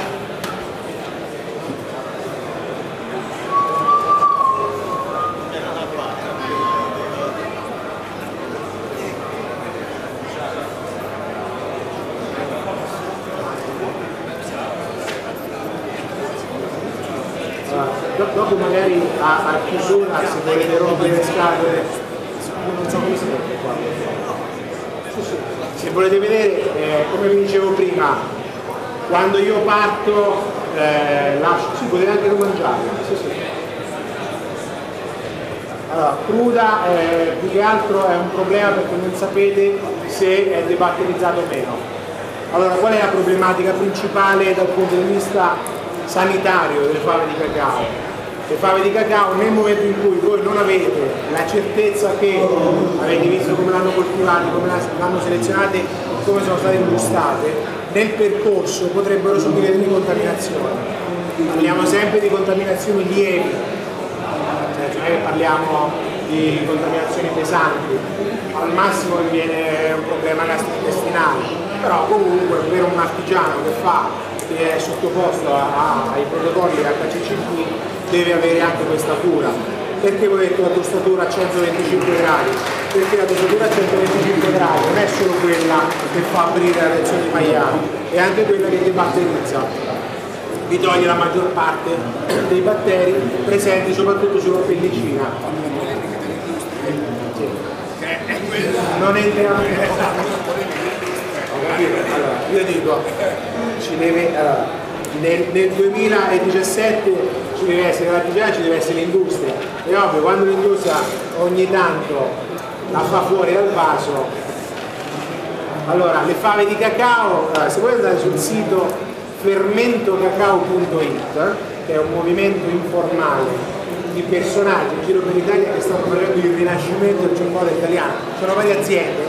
Allora, do- dopo magari a, a chiusura se volete rompere le scatole non so come si mette qua Sì, sì. se volete vedere eh, come vi dicevo prima quando io parto eh, lascio sì, potete anche non mangiarla sì, sì. Allora, cruda eh, più che altro è un problema perché non sapete se è debatterizzato o meno. Allora, qual è la problematica principale dal punto di vista sanitario delle fave di cacao? Le fave di cacao nel momento in cui voi non avete la certezza che avete visto come l'hanno coltivate, come l'hanno selezionate, come sono state ingustate, nel percorso potrebbero subire delle contaminazioni. Parliamo sempre di contaminazioni lievi, cioè, cioè parliamo di contaminazioni pesanti, al massimo vi viene un problema gastrointestinale, però comunque per un artigiano che fa, che è sottoposto a- a- ai protocolli HCCP deve avere anche questa cura. Perché ho detto la tostatura a 125 gradi? Perché la tostatura a 125 gradi non è solo quella che fa aprire la reazione di Maillard, è anche quella che debatterizza vi toglie la maggior parte dei batteri presenti soprattutto sulla pellicina. Non entriamo Ho capito? Allora, io dico, ci deve, allora, nel, nel 2017 ci deve essere l'artigiano, ci deve essere l'industria. È ovvio, quando l'industria ogni tanto la fa fuori dal vaso, allora, le fave di cacao, se voi andate sul sito fermentocacao.it, che è un movimento informale di personaggi in giro per l'Italia che stanno facendo il rinascimento del cioccolato italiano, sono varie aziende,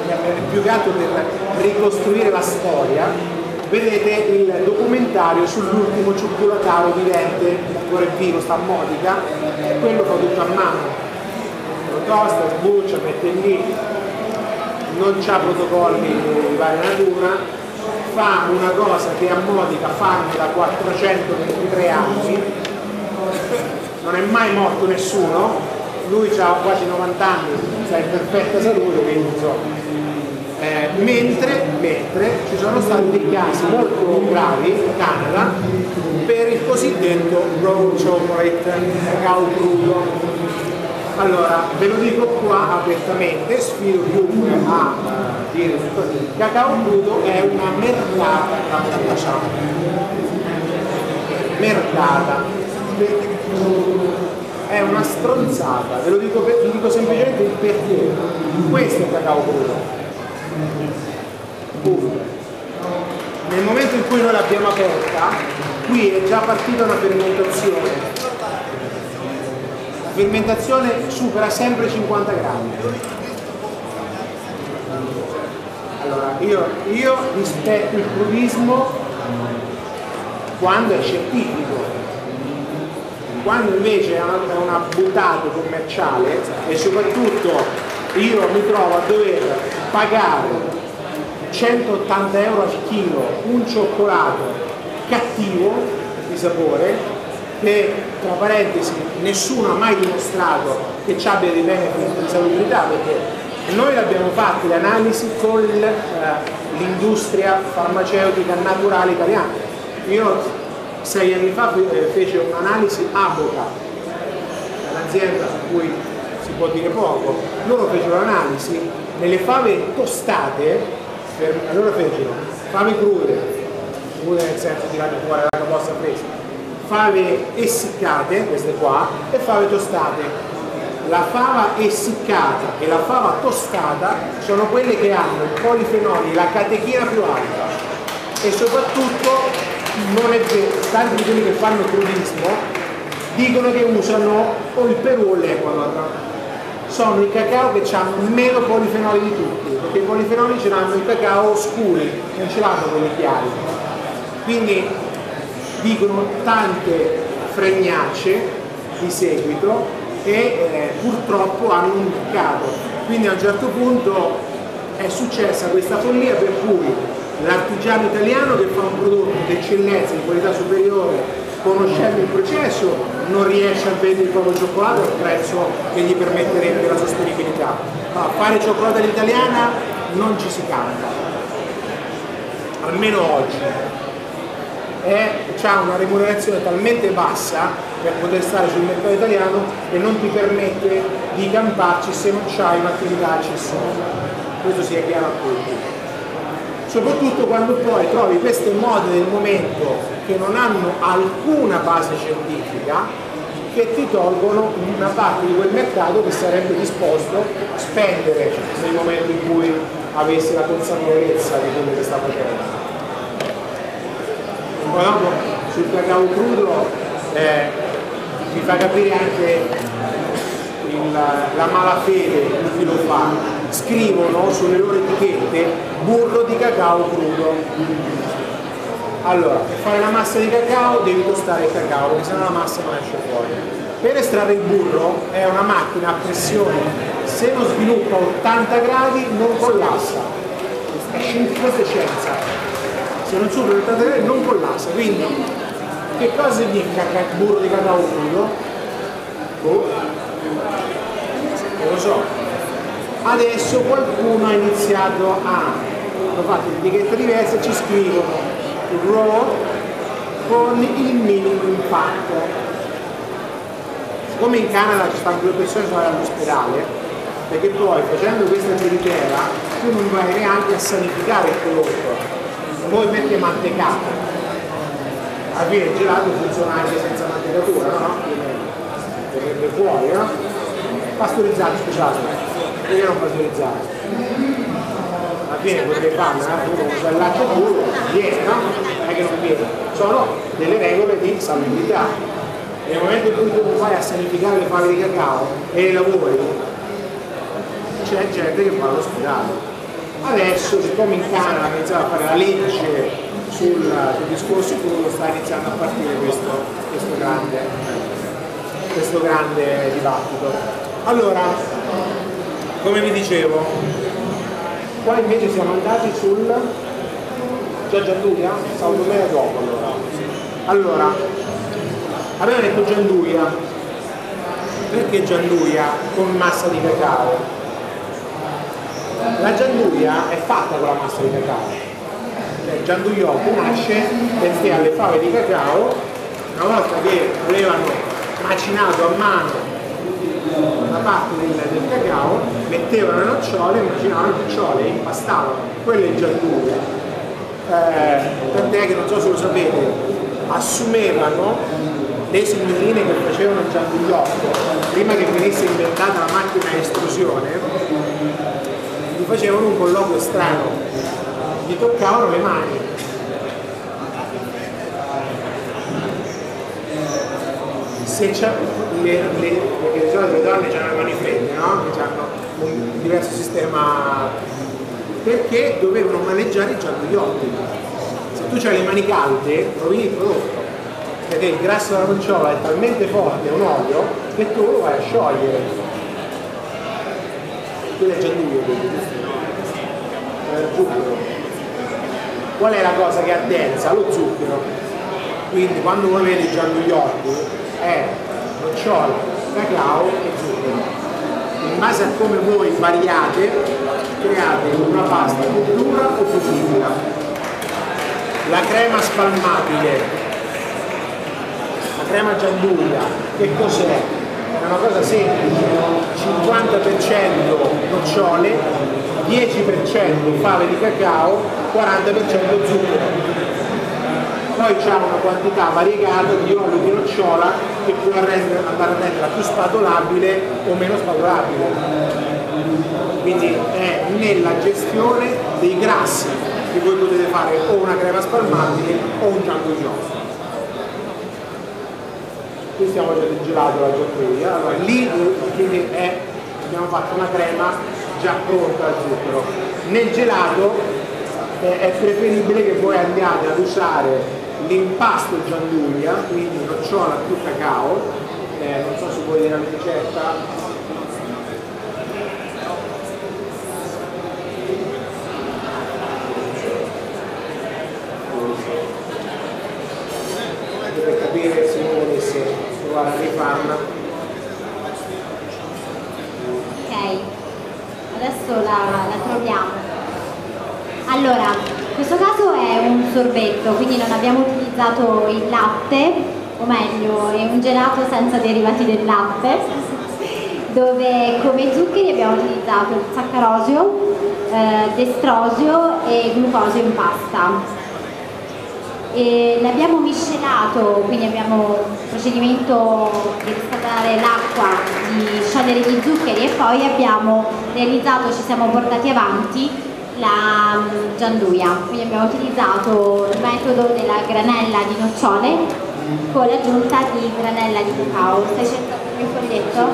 più che altro per ricostruire la storia, vedete il documentario sull'ultimo cioccolataro vivente, ancora è vivo, sta a Modica, e quello tutto a mano. Lo tosta, sbuccia, mette lì, non c'ha protocolli di varia natura, fa una cosa che a Modica fanno da 423 anni, non è mai morto nessuno, lui ha quasi 90 anni, sta in perfetta salute, quindi insomma. Eh, mentre, mentre ci sono stati dei casi molto gravi in Canada per il cosiddetto raw chocolate, cacao crudo. Allora, ve lo dico qua apertamente, sfido chiunque a eh, dire. Il cacao crudo è una merdata la facciamo. Merdata. È una stronzata, ve lo dico, per- vi dico semplicemente perché. Questo è il cacao crudo. Punto. Nel momento in cui noi l'abbiamo aperta, qui è già partita una fermentazione la fermentazione supera sempre 50 grammi. Allora, io, io rispetto il crudismo quando è scientifico, quando invece è una buttata commerciale e soprattutto io mi trovo a dover pagare 180 euro al chilo un cioccolato cattivo di sapore che tra parentesi nessuno ha mai dimostrato che ci abbia dei benefit di salubrità perché noi abbiamo fatto le analisi con eh, l'industria farmaceutica naturale italiana. Io sei anni fa eh, fece un'analisi Aboca, un'azienda su cui si può dire poco, loro fecero l'analisi nelle fave tostate, per- allora fecero fave crude, crude nel senso tirate fuori dalla proposta fresca, fave essiccate, queste qua, e fave tostate. La fava essiccata e la fava tostata sono quelle che hanno i polifenoli, la catechina più alta e soprattutto non è vero, tanti di quelli che fanno crudismo dicono che usano o il Perù o l'Ecuador. Sono i cacao che hanno meno polifenoli di tutti, perché i polifenoli ce l'hanno i cacao scuri, non ce l'hanno quelli chiari. Quindi dicono tante fregnacce di seguito che eh, purtroppo hanno un mercato. Quindi a un certo punto è successa questa follia per cui l'artigiano italiano che fa un prodotto di eccellenza, di qualità superiore, conoscendo il processo, non riesce a vendere il proprio cioccolato al prezzo che gli permetterebbe la sostenibilità. Ma fare cioccolata all'italiana non ci si canta, almeno oggi. ha una remunerazione talmente bassa per poter stare sul mercato italiano e non ti permette di camparci se non hai un'attività accessoria. Questo sia chiaro a tutti soprattutto quando poi trovi queste mode del momento che non hanno alcuna base scientifica che ti tolgono una parte di quel mercato che sarebbe disposto a spendere nel momento in cui avesse la consapevolezza di quello che sta facendo. Poi dopo sul cacao crudo eh, mi fa capire anche il, la malafede di chi lo fa. Scrivono sulle loro etichette burro di cacao crudo. Allora, per fare la massa di cacao devi tostare il cacao, perché sennò la massa non esce fuori. Per estrarre il burro è una macchina a pressione, se non sviluppa 80 gradi non collassa, è scienza. Se non supera 80 gradi non collassa, quindi che cosa significa burro di cacao crudo? Boh. Lo so. Adesso qualcuno ha iniziato a hanno fatto un'etichetta diversa e ci scrivono raw con il minimo impatto. Siccome in Canada ci stanno due persone che sono all'ospedale, perché poi facendo questa tiritera tu non vai neanche a sanificare il prodotto, poi metti mantecato. Alla fine il gelato funziona anche senza mantecatura, no? Verrebbe fuori, no? Pastorizzato, scusate, perché non pastorizzato? viene potrebbe farlo uno usa il latte puro, viene, no? Non è che non viene. Sono delle regole di salubrità. Nel momento in cui tu vai a sanificare le fave di cacao e le lavori, c'è gente che va all'ospedale. Adesso, siccome in Canada ha iniziato a fare la legge sul, sul discorso crudo, sta iniziando a partire questo, questo, grande, questo grande dibattito. Allora, come vi dicevo, Qua invece siamo andati sul Gianduia? Sao Tomé dopo allora. Allora, abbiamo detto Gianduia. Perché Gianduia con massa di cacao? La Gianduia è fatta con la massa di cacao. Cioè, Gianduiotto nasce perché alle fave di cacao, una volta che avevano macinato a mano una parte del, del cacao, mettevano le nocciole, macinavano le nocciole, impastavano, quello è il giardino. Eh, tant'è che non so se lo sapete, assumevano le signorine che facevano il giandugliotto, prima che venisse inventata la macchina a estrusione, gli facevano un colloquio strano, gli toccavano le mani. Se c'è le, le, le donne hanno le mani fredde, no? Che hanno un diverso sistema perché dovevano maneggiare i giandugliotti. Se tu hai le mani calde, rovini il prodotto, perché il grasso della nocciola è talmente forte, è un olio, che tu lo vai a sciogliere. Quello è eh, zucchero. Qual è la cosa che addensa? Lo zucchero. Quindi quando voi vedete i giandugliotti è nocciola, cacao e zucchero. In base a come voi variate, create una pasta più dura o più fibra. La crema spalmabile, la crema gianduia, che cos'è? È una cosa semplice, 50% nocciole, 10% fave di cacao, 40% zucchero poi c'è una quantità variegata di olio di nocciola che può rendere, andare a renderla più spadolabile o meno spadolabile. Quindi è nella gestione dei grassi che voi potete fare o una crema spalmabile o un gianduglione. Qui stiamo già del gelato la giotteria, allora lì è, abbiamo fatto una crema già pronta al zucchero. Nel gelato è preferibile che voi andiate ad usare l'impasto gianduglia, quindi nocciola più cacao, eh, non so se vuoi dire la ricetta, per capire se uno volesse provare a rifarla. Ok, adesso la, la troviamo. Allora, questo caso è un sorbetto, quindi non abbiamo utilizzato il latte, o meglio, è un gelato senza derivati del latte, dove come zuccheri abbiamo utilizzato il saccarosio, eh, destrosio e glucosio in pasta. L'abbiamo miscelato, quindi abbiamo un procedimento di riscaldare l'acqua, di sciogliere gli zuccheri e poi abbiamo realizzato, ci siamo portati avanti la mm, gianduia. Quindi abbiamo utilizzato il metodo della granella di nocciole con l'aggiunta di granella di cacao. Stai cercando il mio foglietto?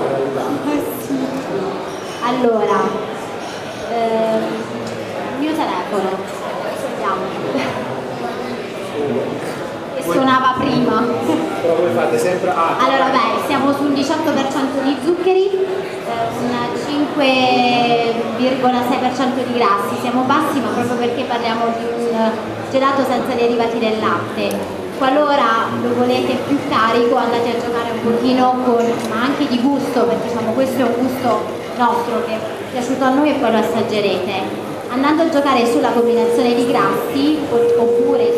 sì. Allora, ehm, il mio telefono, vediamo. Suonava prima. Però voi fate sempre... Ah, Allora, beh, siamo su un 18% di zuccheri, eh, un 5,6% di grassi. Siamo bassi, ma proprio perché parliamo di un gelato senza derivati del latte. Qualora lo volete più carico andate a giocare un pochino con, ma anche di gusto, perché diciamo questo è un gusto nostro che è piaciuto a noi e poi lo assaggerete. Andando a giocare sulla combinazione di grassi oppure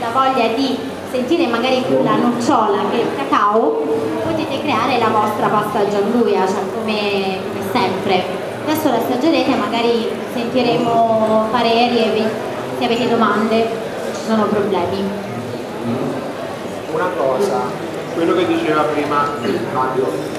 la voglia di sentire magari più la nocciola che il cacao, potete creare la vostra pasta gianduia, cioè come, come sempre. Adesso la assaggerete, magari sentiremo pareri e se avete domande, ci sono problemi. una cosa, quello che diceva prima Fabio,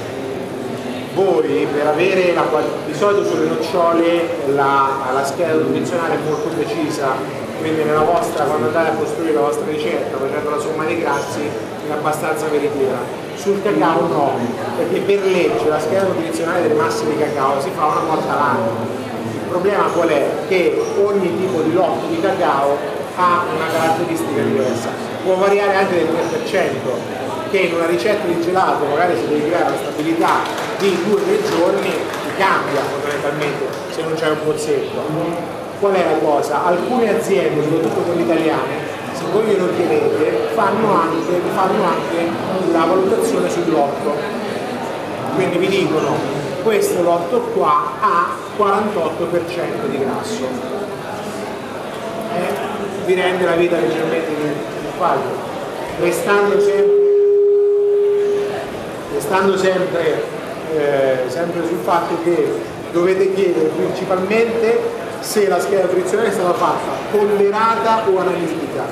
voi per avere la di solito sulle nocciole la, la scheda nutrizionale è molto precisa, quindi nella vostra, quando andate a costruire la vostra ricetta facendo la somma dei grassi è abbastanza veritiera. Sul cacao no, perché per legge la scheda nutrizionale delle masse di cacao si fa una volta l'anno. Il problema qual è? Che ogni tipo di lotto di cacao ha una caratteristica diversa, può variare anche del 3%, che in una ricetta di gelato magari si deve creare una stabilità di 2-3 giorni, cambia fondamentalmente se non c'è un pozzetto. Qual è la cosa? Alcune aziende, soprattutto quelle italiane, se voi glielo chiedete, fanno anche, fanno anche la valutazione sul lotto. Quindi vi dicono, questo lotto qua ha 48% di grasso. Eh, vi rende la vita leggermente più facile. Restando sempre, restando sempre, eh, sempre sul fatto che dovete chiedere principalmente se la scheda nutrizionale è stata fatta ponderata o analitica.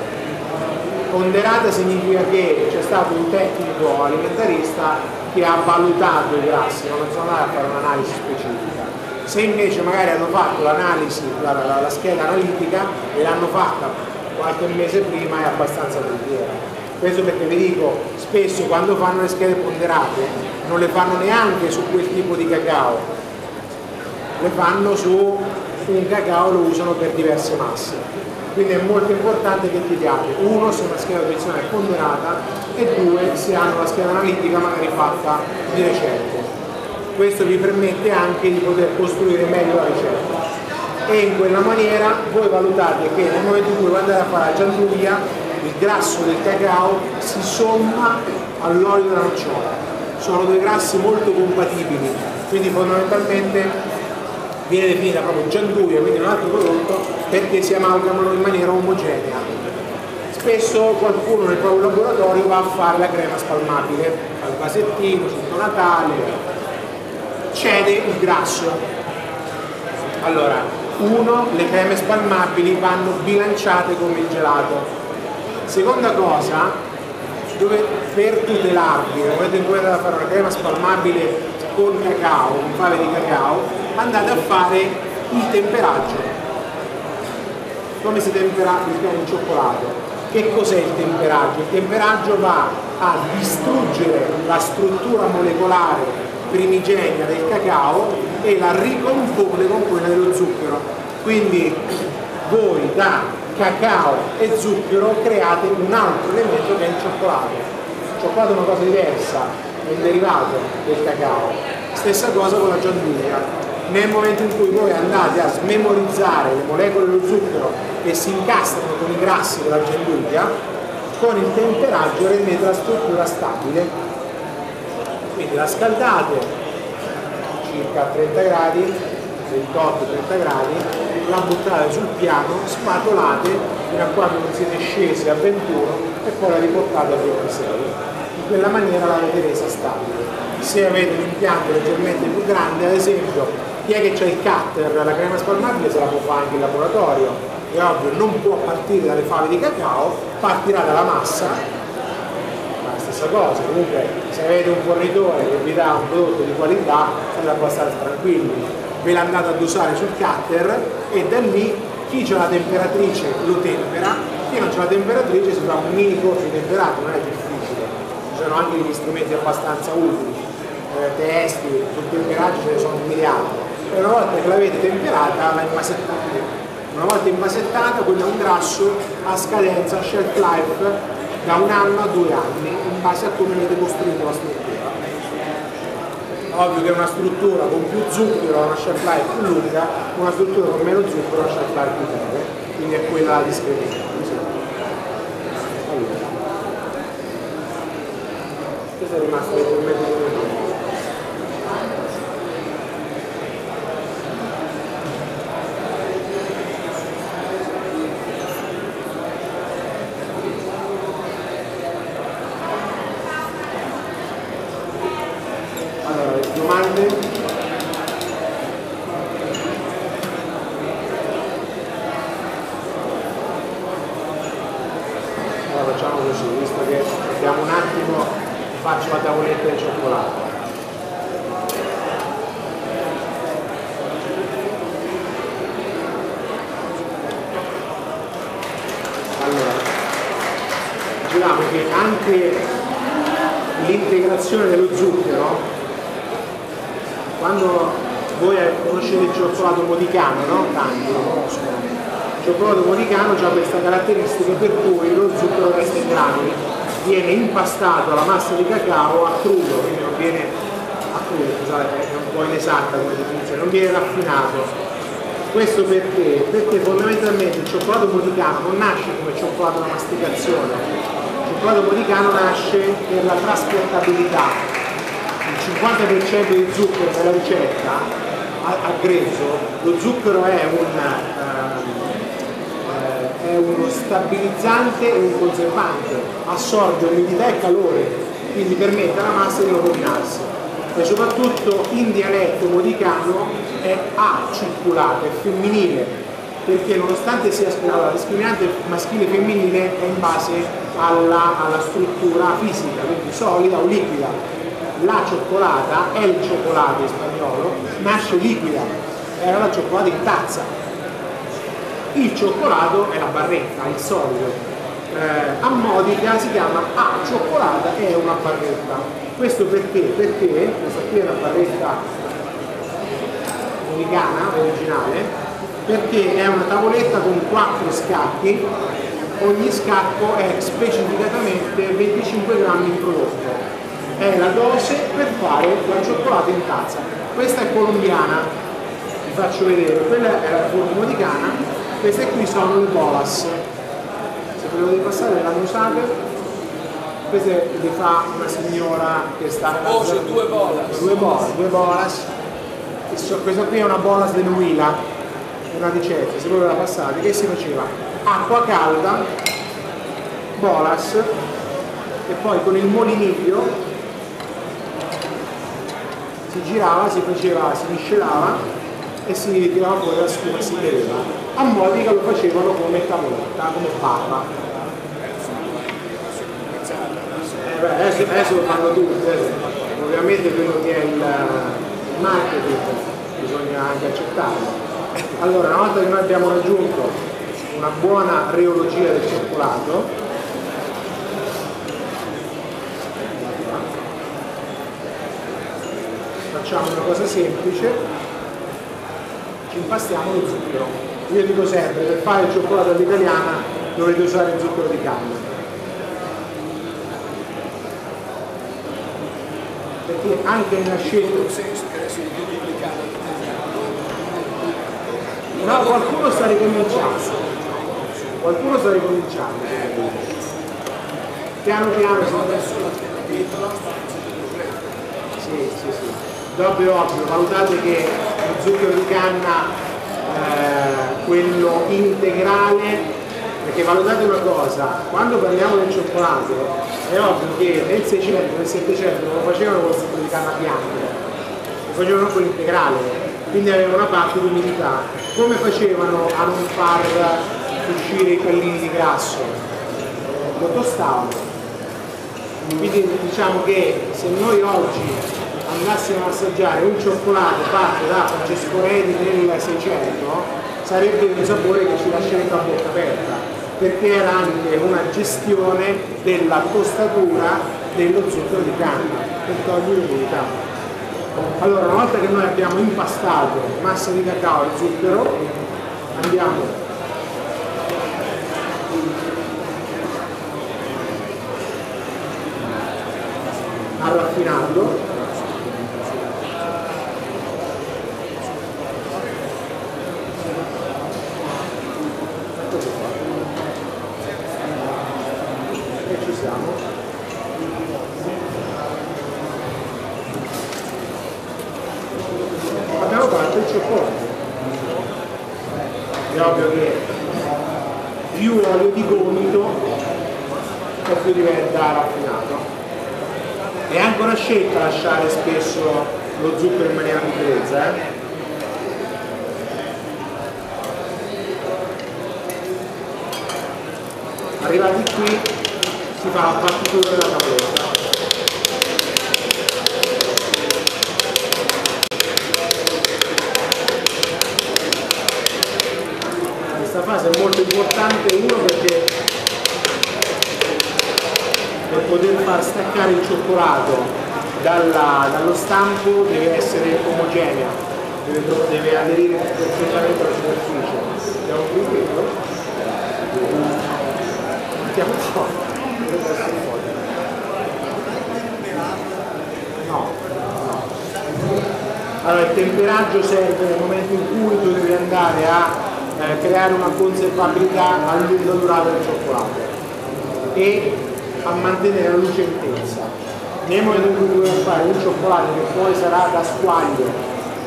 Ponderata significa che c'è stato un tecnico alimentarista che ha valutato i grassi, non sono andato a fare un'analisi specifica. Se invece magari hanno fatto l'analisi, la, la- la scheda analitica e l'hanno fatta qualche mese prima è abbastanza veritiera. Questo perché vi dico, spesso quando fanno le schede ponderate non le fanno neanche su quel tipo di cacao, le fanno su un cacao, lo usano per diverse masse. Quindi è molto importante che chiediate, uno, se una scheda nutrizionale è ponderata e due, se hanno la scheda analitica magari fatta di recente. Questo vi permette anche di poter costruire meglio la ricetta. E in quella maniera voi valutate che nel momento in cui andate a fare la gianduia, il grasso del cacao si somma all'olio della nocciola. Sono due grassi molto compatibili, quindi fondamentalmente viene definita proprio gianduia, quindi un altro prodotto, perché si amalgamano in maniera omogenea. Spesso qualcuno nel proprio laboratorio va a fare la crema spalmabile, al vasettino, sotto Natale, cede il grasso. Allora, uno, le creme spalmabili vanno bilanciate come il gelato. Seconda cosa, dove per tutelarvi, cui andate a fare una crema spalmabile con cacao, con fave di cacao, andate a fare il temperaggio. Come si tempera il cioccolato? Che cos'è il temperaggio? Il temperaggio va a distruggere la struttura molecolare primigenia del cacao e la ricompone con quella dello zucchero. Quindi voi da cacao e zucchero create un altro elemento che è il cioccolato. Il cioccolato è una cosa diversa, un derivato del cacao. Stessa cosa con la gianduia. Nel momento in cui voi andate a smemorizzare le molecole dello zucchero che si incastrano con i grassi della gianduia, con il temperaggio rendete la struttura stabile quindi la scaldate circa a 30 gradi 28-30 gradi la buttate sul piano spatolate fino a quando non siete scesi a 21 e poi la riportate a 26 in quella maniera la avete resa stabile. Se avete un impianto leggermente più grande ad esempio chi è che c'è il cutter la crema spalmabile se la può fare anche in laboratorio. È ovvio non può partire dalle fave di cacao partirà dalla massa. La stessa cosa comunque se avete un fornitore che vi dà un prodotto di qualità state abbastanza tranquilli ve l'andate ad usare sul cutter e da lì chi c'è la temperatrice lo tempera. Chi non c'è la temperatrice si fa un mini corso temperato non è difficile. ci sono anche degli strumenti abbastanza utili eh, testi, sul temperaggio ce ne sono un miliardo e una volta che l'avete temperata la imbasettate una volta imbasettata quello è un grasso a scadenza shelf life da un anno a due anni in base a come avete costruito la struttura. Ovvio che una struttura con più zucchero ha una shelf life più lunga una struttura con meno zucchero ha una shelf life più breve quindi è quella la discrepanza allora. Questo è rimasto leggermente Allora, domande? Allora facciamo così, visto che abbiamo un attimo, faccio la tavoletta di cioccolato. Allora, dicevamo che anche l'integrazione dello zucchero quando voi conoscete il cioccolato modicano, no? Tanti lo conoscono. Il cioccolato modicano ha questa caratteristica per cui lo zucchero resta in granuli, viene impastato alla massa di cacao a crudo, quindi non viene a crudo, scusate, è un po' inesatta come definizione, non viene raffinato. Questo perché? Perché fondamentalmente il cioccolato modicano non nasce come cioccolato da masticazione, il cioccolato modicano nasce per la trasportabilità, il 50% di zucchero nella ricetta a, a grezzo, lo zucchero è, un, eh, è uno stabilizzante e un conservante, assorbe umidità e calore, quindi permette alla massa di rovinarsi. E soprattutto in dialetto modicano è acircolata, è femminile, perché nonostante sia la discriminante maschile e femminile è in base alla, alla struttura fisica, quindi solida o liquida la cioccolata è il cioccolato in spagnolo, nasce liquida, era la cioccolata in tazza. Il cioccolato è la barretta, il solido. Eh, a modica si chiama a cioccolata e è una barretta. Questo perché? Perché questa qui è una barretta americana, originale, perché è una tavoletta con quattro scacchi, ogni scacco è specificatamente 25 grammi di prodotto è la dose per fare la cioccolata in tazza. Questa è colombiana, vi faccio vedere, quella è la forma queste qui sono le bolas. Ve lo devi passare usate, queste le fa una signora che sta... Oh, c'è due bolas. Due bolas, due bolas. Questa qui è una bolas del Huila, una ricetta, se voi la passate, che si faceva? Acqua calda, bolas, e poi con il moliniglio si girava, si faceva, si miscelava e si tirava fuori la schiuma e si beveva. A Modica lo facevano come tavoletta, come barra. Eh beh, adesso, adesso, lo fanno tutti, ovviamente quello che è il marketing bisogna anche accettarlo. Allora, una volta che noi abbiamo raggiunto una buona reologia del cioccolato, facciamo una cosa semplice, ci impastiamo lo zucchero. Io dico sempre, per fare il cioccolato all'italiana dovete usare il zucchero di canna. Perché anche nella scelta... No, qualcuno sta ricominciando. Qualcuno sta ricominciando. piano piano si sì, sì, sì. Dopo è ovvio, valutate che lo zucchero di canna, eh, quello integrale, perché valutate una cosa, quando parliamo del cioccolato, è ovvio che nel 600, nel 700 non lo facevano con zucchero di canna bianco, lo facevano con l'integrale, quindi aveva una parte di umidità. Come facevano a non far uscire i pallini di grasso? Lo tostavano quindi diciamo che se noi oggi andassimo a assaggiare un cioccolato fatto da Francesco Redi nel 600 sarebbe un sapore che ci lascerebbe la bocca aperta perché era anche una gestione della tostatura dello zucchero di canna per togliere l'umidità. Allora una volta che noi abbiamo impastato massa di cacao e zucchero andiamo a raffinarlo e ci siamo abbiamo fatto il cioccolato è ovvio che più olio di gomito e più diventa raffinato è anche una scelta lasciare spesso lo zucchero in maniera più grezza eh? arrivati qui si fa la battitura della tavoletta questa fase è molto importante uno perché per poter far staccare il cioccolato dalla- dallo stampo deve essere omogenea deve, deve aderire perfettamente alla superficie. Abbiamo un crispetto mettiamo po' dovrebbe no allora il temperaggio serve nel momento in cui tu devi andare a eh, creare una conservabilità a lunga durata del cioccolato e a mantenere la luce in cui tu devi fare un cioccolato che poi sarà da squaglio,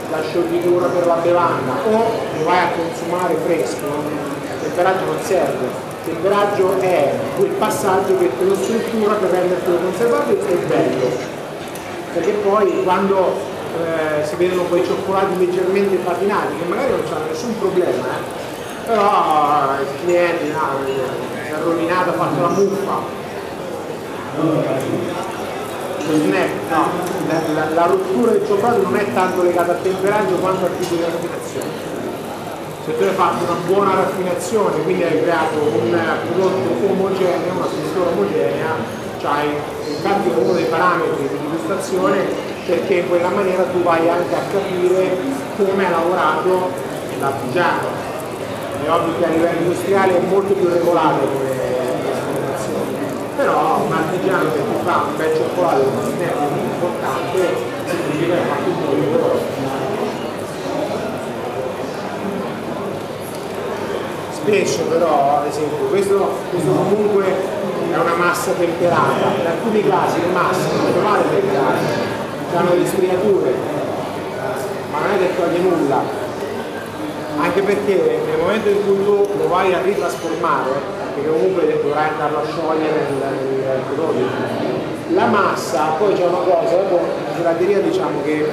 da scioltitura per la bevanda. O lo vai a consumare fresco, il temperaggio non serve. Il temperaggio è quel passaggio che te lo struttura per rendertelo conservabile e bello. Perché poi quando eh, si vedono quei cioccolati leggermente patinati che magari non hanno nessun problema eh, però eh, il cliente no, si è rovinato, ha fatto la muffa snack, no, la, la- la rottura del cioccolato non è tanto legata al temperaggio quanto al tipo di raffinazione se tu hai fatto una buona raffinazione, quindi hai creato un prodotto omogeneo, una struttura omogenea, c'hai infatti è uno dei parametri di gustazione perché in quella maniera tu vai anche a capire come ha lavorato l'artigiano. È ovvio che a livello industriale è molto più regolare come però un artigiano che ti fa un bel cioccolato con un snack importante significa che ha fatto un buon. Spesso però, ad esempio, questo, questo comunque è una massa temperata, in alcuni casi le masse non trovate temperate, hanno delle striature, ma non è che toglie nulla, anche perché nel momento in cui tu lo vai a ritrasformare, perché comunque dovrai andarlo a sciogliere nel, prodotto, la massa, poi c'è una cosa, dopo in gelateria diciamo che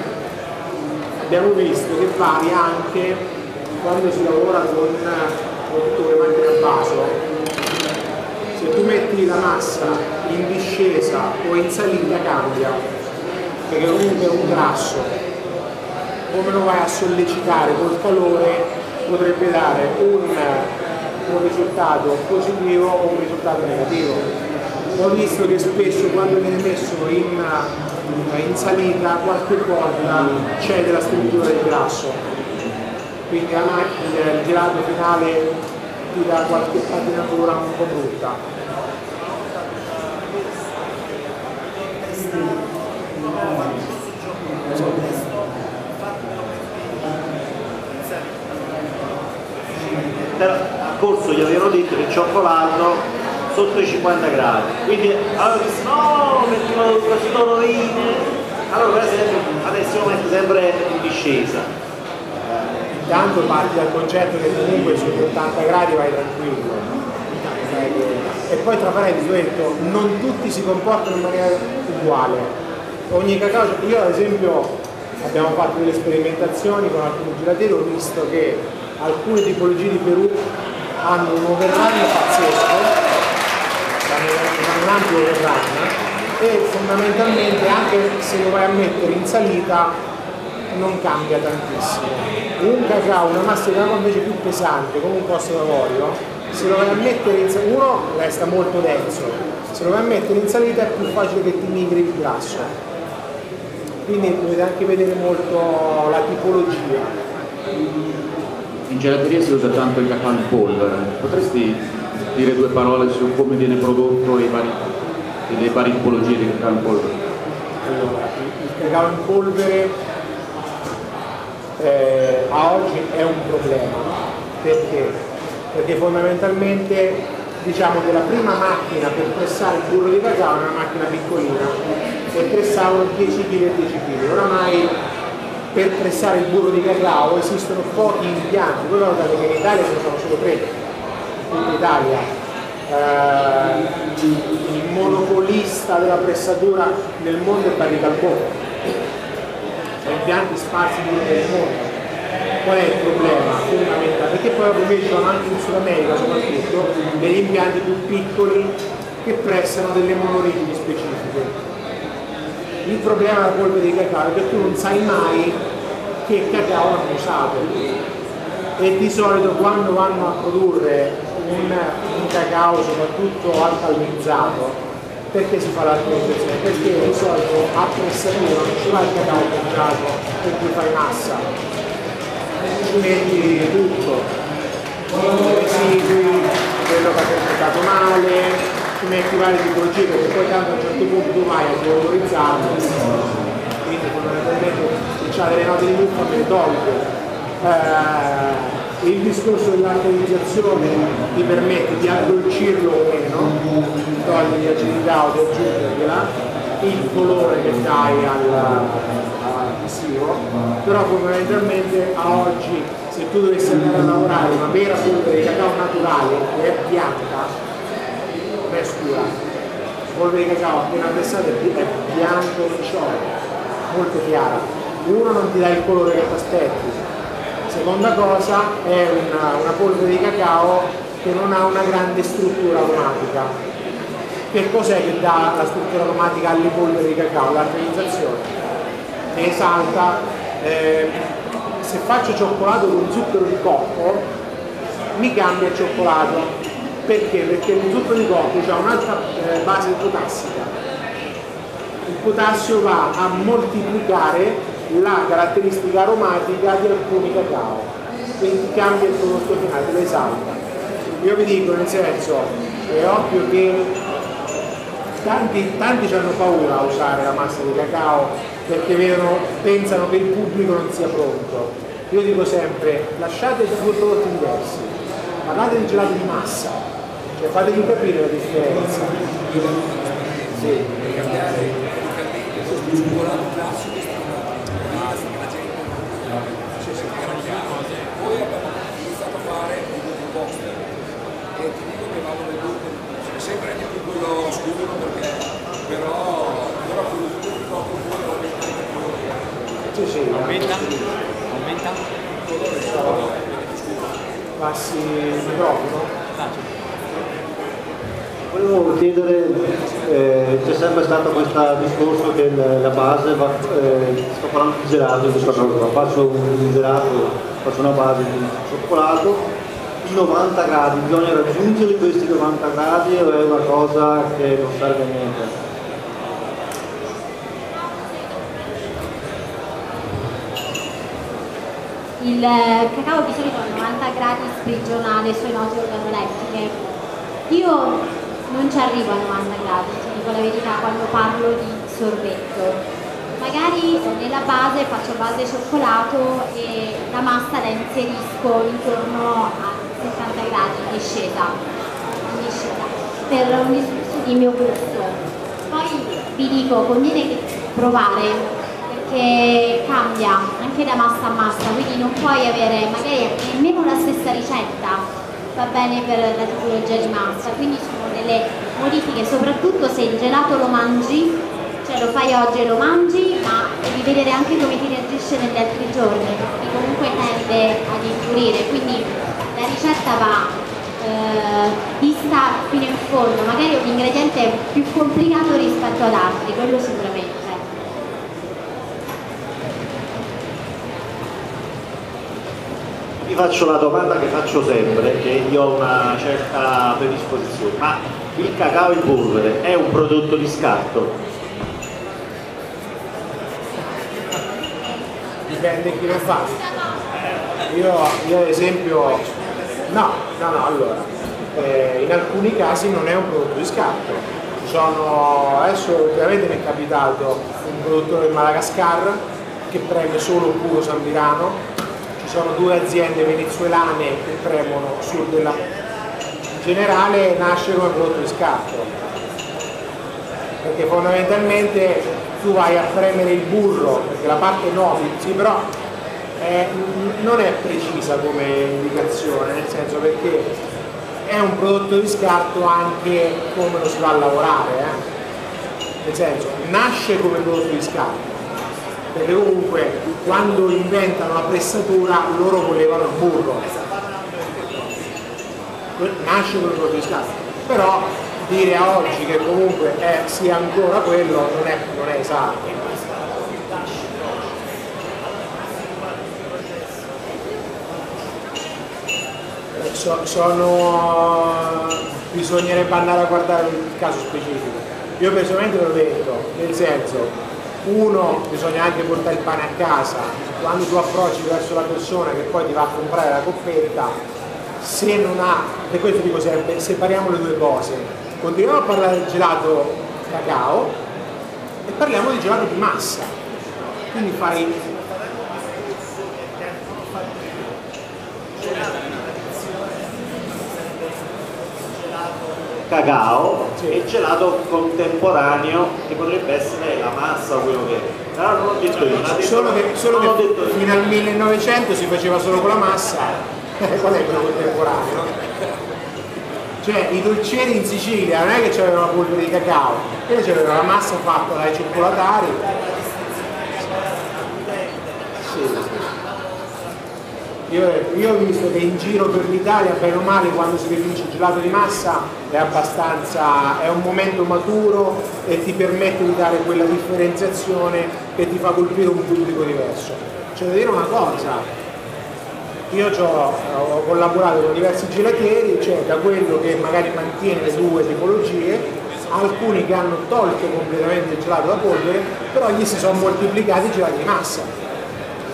abbiamo visto che varia anche quando si lavora con produtto che mantiene al vaso. Se tu metti la massa in discesa o in salita cambia, perché comunque è un grasso. Come lo vai a sollecitare col calore potrebbe dare un, un risultato positivo o un risultato negativo. Ho visto che spesso quando viene messo in, in salita qualche volta c'è della struttura del grasso quindi la ma- il, gelato finale ti dà qualche patinatura un po' brutta. Però a corso gli avevano detto che cioccolato sotto i 50 gradi. Quindi allora no, mettono quasi colorine. Allora per esempio adesso io metto sempre in discesa. Intanto parti dal concetto che comunque sugli 80 gradi vai tranquillo. E poi tra parentesi ho detto, non tutti si comportano in maniera uguale. Ogni cacao, io ad esempio abbiamo fatto delle sperimentazioni con alcuni gelatieri, ho visto che alcune tipologie di Perù hanno un overrun pazzesco, un ampio overrun e fondamentalmente anche se lo vai a mettere in salita non cambia tantissimo. Un cacao, una massa di cacao invece più pesante, come un costo d'avorio, se lo vai a mettere in salita, uno resta molto denso, se lo vai a mettere in salita è più facile che ti migri il grasso. Quindi dovete anche vedere molto la tipologia. In gelateria si usa tanto il cacao in polvere. Potresti dire due parole su come viene prodotto vari, le varie tipologie di cacao in polvere? Allora, il cacao in polvere eh, a oggi è un problema. Perché? Perché fondamentalmente diciamo che la prima macchina per pressare il burro di cacao è una macchina piccolina e pressavano 10 kg e 10 kg. Oramai per pressare il burro di cacao esistono pochi impianti, voi guardate che in Italia ce ne sono solo tre, in Italia. Eh, il monopolista della pressatura nel mondo è Barry Calpone, sono impianti sparsi in tutto il mondo. Qual è il problema fondamentale? Perché poi sono anche in Sud America soprattutto degli impianti più piccoli che pressano delle monorigini specifiche. Il problema della polvere di cacao è che tu non sai mai che cacao hanno usato. E di solito quando vanno a produrre un, un cacao soprattutto alcalinizzato perché si fa l'alcalinizzazione? Perché di solito a pressatura non ci va il cacao congelato per cui fai massa. Ci metti tutto. I residui, quello che ha fermentato male ci metti varie tipologie perché poi tanto a un certo punto tu vai a valorizzarlo quindi fondamentalmente c'ha delle note di muffa me le tolgo. Eh, il discorso dell'alcalizzazione ti permette di addolcirlo o meno togli l'acidità o di aggiungergliela il colore che dai al, all'adesivo però fondamentalmente a oggi se tu dovessi andare a lavorare una vera polvere di cacao naturale che è bianca è scura. Polvere di cacao appena pressata è bianco ricciolo, molto chiara. Uno non ti dà il colore che ti aspetti. Seconda cosa è una, una polvere di cacao che non ha una grande struttura aromatica. Che cos'è che dà la struttura aromatica alle polveri di cacao? L'armonizzazione. Ne esalta. Eh, se faccio cioccolato con zucchero di cocco mi cambia il cioccolato perché? Perché il zucchero di cocco ha un'altra eh, base potassica. Il potassio va a moltiplicare la caratteristica aromatica di alcuni cacao, quindi cambia il prodotto finale, lo esalta. Io vi dico nel senso, è ovvio che tanti, tanti hanno paura a usare la massa di cacao perché vedono, pensano che il pubblico non sia pronto. Io dico sempre, lasciate due prodotti diversi, parlate di gelato di massa, cioè fatevi capire la differenza. Sì. Poi abbiamo iniziato a fare un poster e ti dico che vanno vendute, sempre anche più quello scuro perché però però quello scuro poi aumenta. Sì, sì, Aumenta? Aumenta? Il colore passi il microfono. Volevo chiedere, eh, c'è sempre stato questo discorso che la base va, eh, sto parlando di gelato in questo faccio un gelato, faccio una base di cioccolato, i 90 gradi, bisogna raggiungere questi 90 gradi o è una cosa che non serve a niente? Il eh, cacao di solito a 90 gradi sprigionale sue note organolettiche. Io non ci arrivo a 90 gradi, ti dico la verità, quando parlo di sorbetto. Magari nella base faccio base cioccolato e la massa la inserisco intorno a 70 gradi in discesa. In discesa. per un discorso di mio gusto. Poi vi dico, conviene provare perché cambia anche da massa a massa, quindi non puoi avere magari nemmeno la stessa ricetta va bene per la tipologia di massa, quindi sono delle modifiche, soprattutto se il gelato lo mangi, cioè lo fai oggi e lo mangi, ma devi vedere anche come ti reagisce negli altri giorni, perché comunque tende ad influire, quindi la ricetta va eh, vista fino in fondo, magari un ingrediente più complicato rispetto ad altri, quello sicuramente. Vi faccio la domanda che faccio sempre, che io ho una certa predisposizione, ma il cacao in polvere è un prodotto di scarto? Dipende chi lo fa. Io, io ad esempio, no, no, no, allora, eh, in alcuni casi non è un prodotto di scarto. Sono, adesso ultimamente mi è capitato un produttore in Madagascar che prende solo puro Sambirano ci sono due aziende venezuelane che premono sul della... generale nasce come prodotto di scarto perché fondamentalmente tu vai a premere il burro perché la parte no, sì però è, non è precisa come indicazione nel senso perché è un prodotto di scarto anche come lo si va a lavorare eh? nel senso nasce come prodotto di scarto perché comunque quando inventano la pressatura loro volevano il burro. Nasce proprio di scarto però dire oggi che comunque è, sia ancora quello non è, non è esatto. So, sono bisognerebbe andare a guardare il caso specifico. Io personalmente l'ho detto nel senso uno bisogna anche portare il pane a casa. Quando tu approcci verso la persona che poi ti va a comprare la coppetta se non ha per questo dico sempre separiamo le due cose. Continuiamo a parlare del gelato cacao e parliamo di gelato di massa. Quindi fai cacao sì. e gelato contemporaneo che potrebbe essere la massa o quello che è. Però non ho detto io, detto, solo che, solo che detto fino al 1900 si faceva solo con la massa, qual è quello contemporaneo? Cioè i dolcieri in Sicilia non è che c'avevano la polvere di cacao, quello c'aveva la massa fatta dai cioccolatari. Sì. Io, io, ho visto che in giro per l'Italia, bene o male, quando si definisce gelato di massa è abbastanza, è un momento maturo e ti permette di dare quella differenziazione che ti fa colpire un pubblico diverso. C'è da dire una cosa, io ho, ho collaborato con diversi gelatieri, cioè da quello che magari mantiene le due tipologie, alcuni che hanno tolto completamente il gelato da polvere, però gli si sono moltiplicati i gelati di massa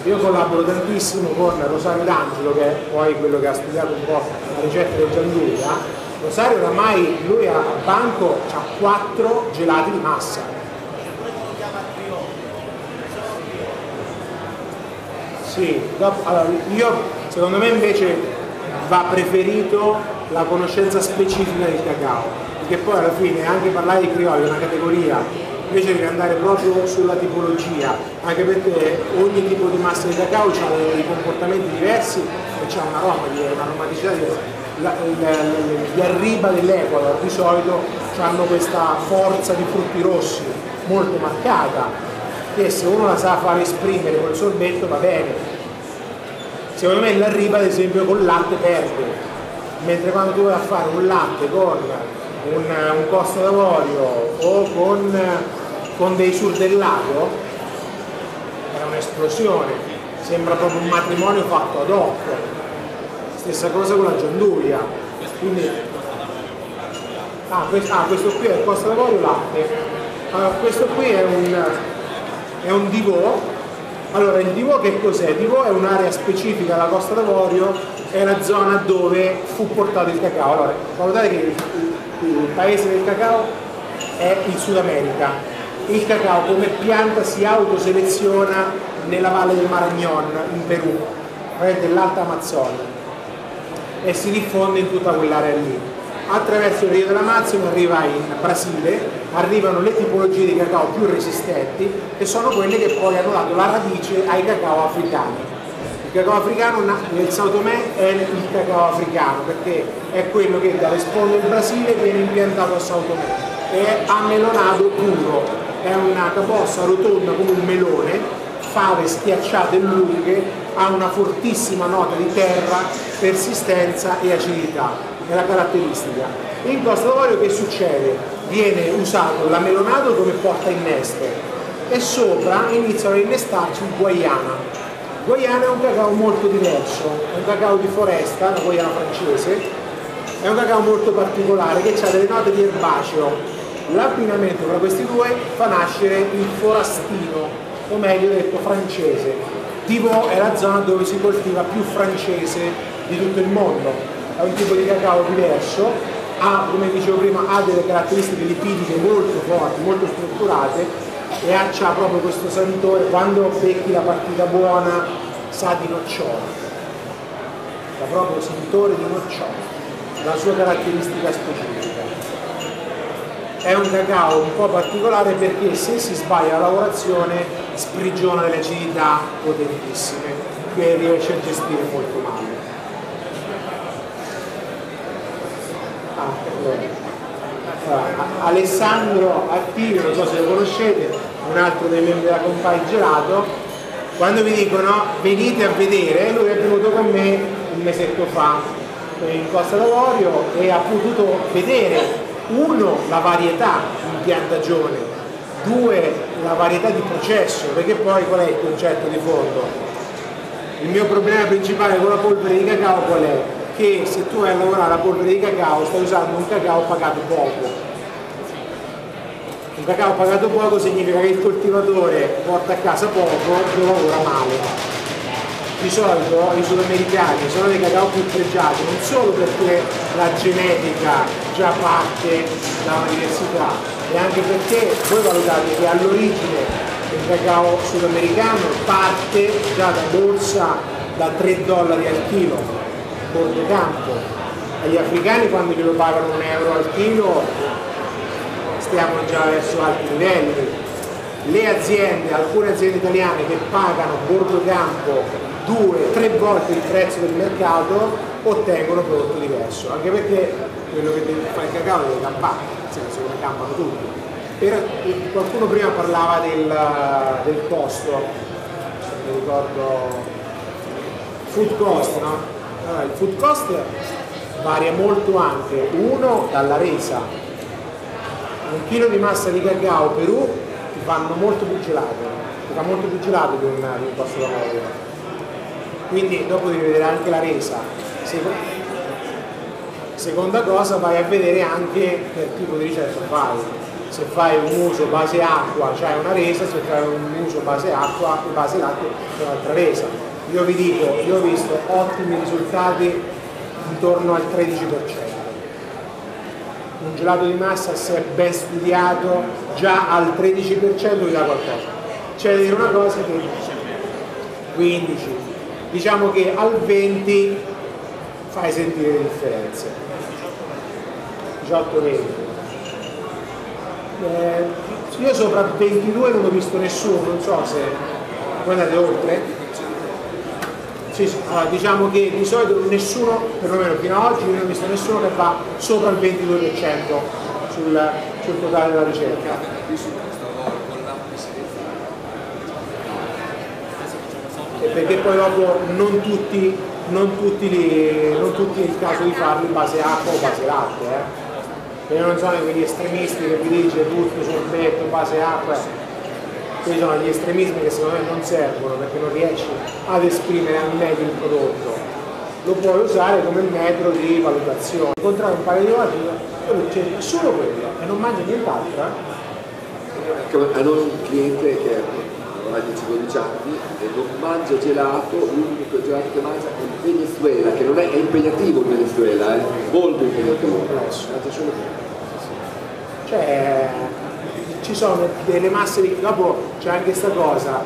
io collaboro tantissimo con Rosario D'Angelo, che è poi quello che ha studiato un po' la ricetta del Gianluca. Rosario oramai, lui a banco ha quattro gelati di massa. Sì, dopo, allora, io secondo me invece va preferito la conoscenza specifica del cacao, perché poi alla fine anche parlare di criollo è una categoria invece devi andare proprio sulla tipologia, anche perché ogni tipo di massa di cacao ha dei comportamenti diversi e ha un aroma, un'aromaticità diversa. La, la, gli arriba dell'Ecuador di solito hanno questa forza di frutti rossi molto marcata che se uno la sa fare esprimere col sorbetto va bene secondo me l'arriba ad esempio col latte perde mentre quando tu vai a fare un latte con un, un costo d'avorio o con, con dei sur del lago è un'esplosione, sembra proprio un matrimonio fatto ad hoc. Stessa cosa con la gianduia. Quindi, ah, questo, ah, questo qui è il costo d'avorio latte. Allora, questo qui è un, è un divò allora, il Divò che cos'è? Il Divò è un'area specifica della Costa d'Avorio, è la zona dove fu portato il cacao. Allora, guardate che il paese del cacao è il Sud America. Il cacao come pianta si autoseleziona nella valle del Marañón in Perù, dell'Alta Amazzonia e si diffonde in tutta quell'area lì. attraverso il Rio dell'Amazzonia arriva in Brasile, arrivano le tipologie di cacao più resistenti e sono quelle che poi hanno dato la radice ai cacao africani. Il cacao africano nel Sao Tomé è il cacao africano perché è quello che dalle sponde del Brasile viene impiantato a Sao Tomé è amelonato puro, è una capossa rotonda come un melone, fave schiacciate e lunghe, ha una fortissima nota di terra, persistenza e acidità, è la caratteristica. In Costa d'Avorio che succede? Viene usato l'amelonato come porta innesto e sopra iniziano a innestarci il guayana. Guayana è un cacao molto diverso, è un cacao di foresta, la guayana francese, è un cacao molto particolare che ha delle note di erbaceo L'abbinamento tra questi due fa nascere il forastino, o meglio detto francese. Tipo è la zona dove si coltiva più francese di tutto il mondo. È un tipo di cacao diverso, ha, come dicevo prima, ha delle caratteristiche lipidiche molto forti, molto strutturate e ha, proprio questo sentore, quando becchi la partita buona, sa di nocciola. Ha proprio sentore di nocciola, la sua caratteristica specifica è un cacao un po' particolare perché se si sbaglia la lavorazione sprigiona delle acidità potentissime che riesce a gestire molto male. Ah, allora, Alessandro Attivi, non so se lo conoscete, un altro dei membri della Compagnia Gelato, quando vi dicono venite a vedere, lui è venuto con me un mesetto fa in Costa d'Avorio e ha potuto vedere uno la varietà di piantagione, due la varietà di processo, perché poi qual è il concetto di fondo? Il mio problema principale con la polvere di cacao qual è? Che se tu vai a lavorare la polvere di cacao stai usando un cacao pagato poco. Un cacao pagato poco significa che il coltivatore porta a casa poco e lavora male di solito i sudamericani sono dei cacao più pregiati, non solo perché la genetica già parte da un'università, e anche perché voi valutate che all'origine il cacao sudamericano parte già da borsa da 3 dollari al chilo, bordo campo. Agli africani quando glielo pagano un euro al chilo stiamo già verso alti livelli. Le aziende, alcune aziende italiane che pagano bordo campo due, tre volte il prezzo del mercato ottengono prodotto diverso, anche perché quello che deve fare il cacao deve campare, nel senso che campano tutti. Per, qualcuno prima parlava del, del costo, mi ricordo, food cost, no? Allora, il food cost varia molto anche, uno dalla resa, un chilo di massa di cacao Perù ti fanno molto più gelato, ti fa molto più gelato di un, di un costo d'avorio quindi dopo devi vedere anche la resa. Seconda cosa vai a vedere anche che tipo di ricetta fai. Se fai un uso base acqua cioè una resa, se fai un uso base acqua, base latte c'è un'altra resa. Io vi dico, io ho visto ottimi risultati intorno al 13%. Un gelato di massa se è ben studiato già al 13% vi dà qualcosa. C'è una cosa che 15, diciamo che al 20 fai sentire le differenze. 18 20 eh, io sopra 22 non ho visto nessuno non so se voi andate oltre sì, sì. Allora, diciamo che di solito nessuno perlomeno fino ad oggi non ho visto nessuno che va sopra il 22% sul, sul totale della ricerca perché poi dopo non tutti, non tutti, li, non tutti è il caso di farli in base acqua o base latte, eh? perché non sono quegli estremisti che vi dice tutto sorbetto, base acqua, questi sono gli estremismi che secondo me non servono perché non riesci ad esprimere al meglio il prodotto lo puoi usare come metodo di valutazione. Incontrare un paio di volte quello c'è solo quello e non mangia nient'altro. Eh? Hanno un cliente che ormai 10-12 anni e non mangia gelato, l'unico gelato che mangia è il Venezuela, che non è, è impegnativo il Venezuela, è molto impegnativo. Cioè, ci sono delle masse di... dopo c'è anche questa cosa,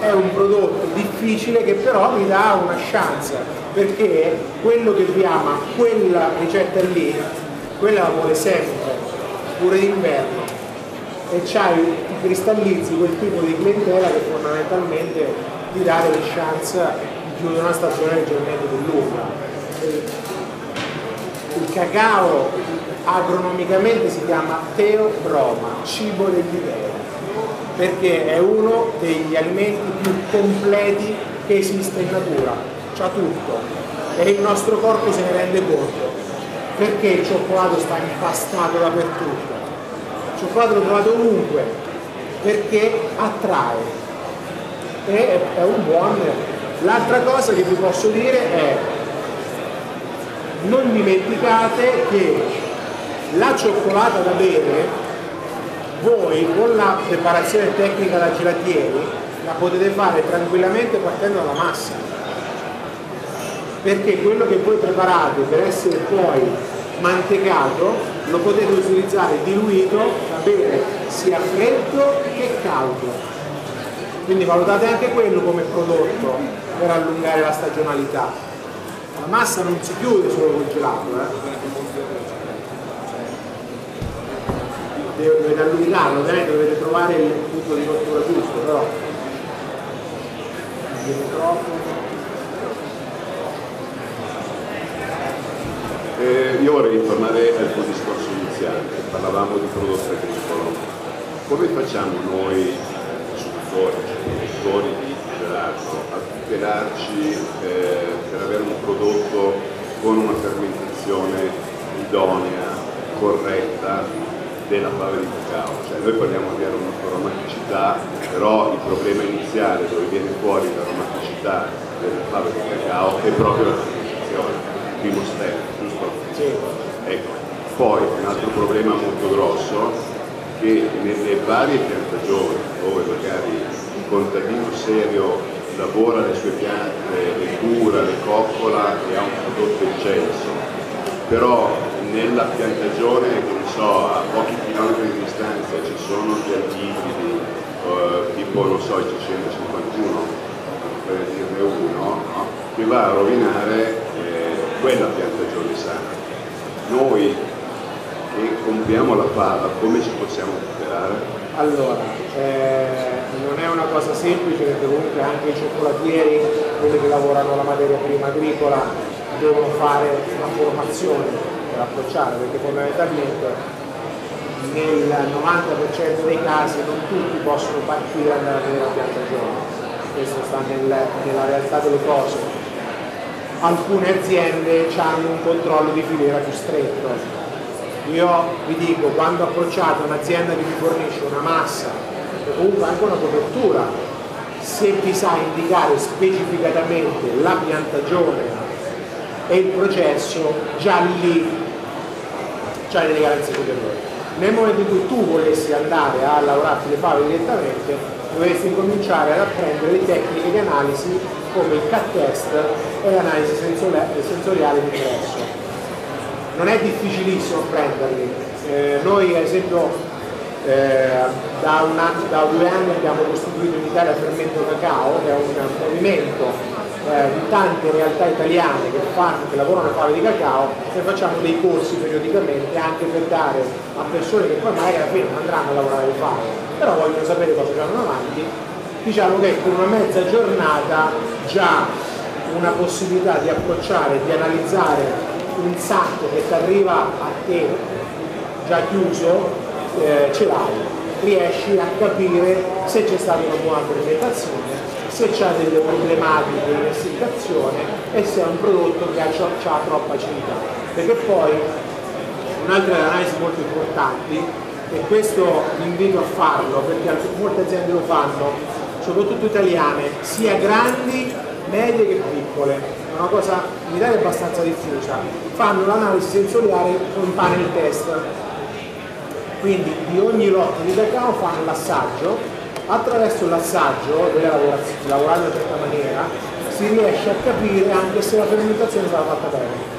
è un prodotto difficile che però mi dà una chance, perché quello che vi ama, quella ricetta lì, quella la vuole sempre, pure d'inverno, e c'hai i cristallizzi quel tipo di clientela che fondamentalmente ti dà delle chance di chiudere una stagione leggermente più lunga. Il cacao agronomicamente si chiama teobroma, cibo dell'idea, perché è uno degli alimenti più completi che esiste in natura, c'ha tutto. E il nostro corpo se ne rende conto, perché il cioccolato sta impastato dappertutto, il cioccolato lo trovate ovunque, perché attrae. E è un buon... L'altra cosa che vi posso dire è non dimenticate che la cioccolata da bere voi con la preparazione tecnica da gelatieri la potete fare tranquillamente partendo dalla massa. Perché quello che voi preparate per essere poi mantecato lo potete utilizzare diluito da bere sia freddo che caldo. Quindi valutate anche quello come prodotto per allungare la stagionalità. La massa non si chiude solo col gelato eh? Dovete allungarlo, ovviamente dovete trovare il punto di cottura giusto, però. Eh, io vorrei tornare al tuo discorso iniziale, parlavamo di prodotto agricolo. Come facciamo noi, produttori, produttori di gelato, a tutelarci eh, per avere un prodotto con una fermentazione idonea, corretta, della fava di cacao, cioè noi parliamo di aromaticità, però il problema iniziale dove viene fuori l'aromaticità della fava di cacao è proprio la fermentazione, il primo step, giusto? Sì. Ecco. Poi un altro problema molto grosso che nelle varie piantagioni dove magari un contadino serio lavora le sue piante, le cura, le coccola e ha un prodotto eccesso, però nella piantagione, che ne so, a pochi chilometri di distanza ci sono degli ibridi, eh, tipo, non so, il 651, per dirne uno, no? che va a rovinare eh, quella piantagione sana. Noi che compriamo la fava, come ci possiamo tutelare? Allora, eh, non è una cosa semplice perché comunque anche i cioccolatieri, quelli che lavorano la materia prima agricola, devono fare una formazione per approcciare, perché fondamentalmente nel 90% dei casi non tutti possono partire e andare piantagione, questo sta nel, nella realtà delle cose. Alcune aziende hanno un controllo di filiera più stretto. Io vi dico, quando approcciate un'azienda che vi fornisce una massa o comunque anche una copertura, se vi sa indicare specificatamente la piantagione e il processo, già lì c'hai delle garanzie superiori. Nel momento in cui tu volessi andare a lavorarti le fave direttamente, dovresti incominciare ad apprendere le tecniche di analisi come il cut test e l'analisi sensoriale di ingresso. Non è difficilissimo prenderli. Eh, noi ad esempio eh, da, anno, da, due anni abbiamo costituito in Italia Fermento Cacao, che è un movimento eh, di tante realtà italiane che, fanno, che lavorano a fave di cacao e facciamo dei corsi periodicamente anche per dare a persone che poi magari alla fine non andranno a lavorare le fave, però vogliono sapere cosa fanno avanti, diciamo che con una mezza giornata già una possibilità di approcciare, di analizzare un sacco che ti arriva a te già chiuso, eh, ce l'hai, riesci a capire se c'è stata una buona fermentazione se c'è delle problematiche di essicazione e se è un prodotto che ha, ha troppa acidità. Perché poi un'altra analisi molto importanti, e questo invito a farlo perché molte aziende lo fanno, soprattutto italiane, sia grandi, medie che piccole, è una cosa in Italia abbastanza diffusa, fanno l'analisi sensoriale con panel test. Quindi di ogni lotto di cacao fanno l'assaggio attraverso l'assaggio, lavorando in certa maniera, si riesce a capire anche se la fermentazione stata fatta bene.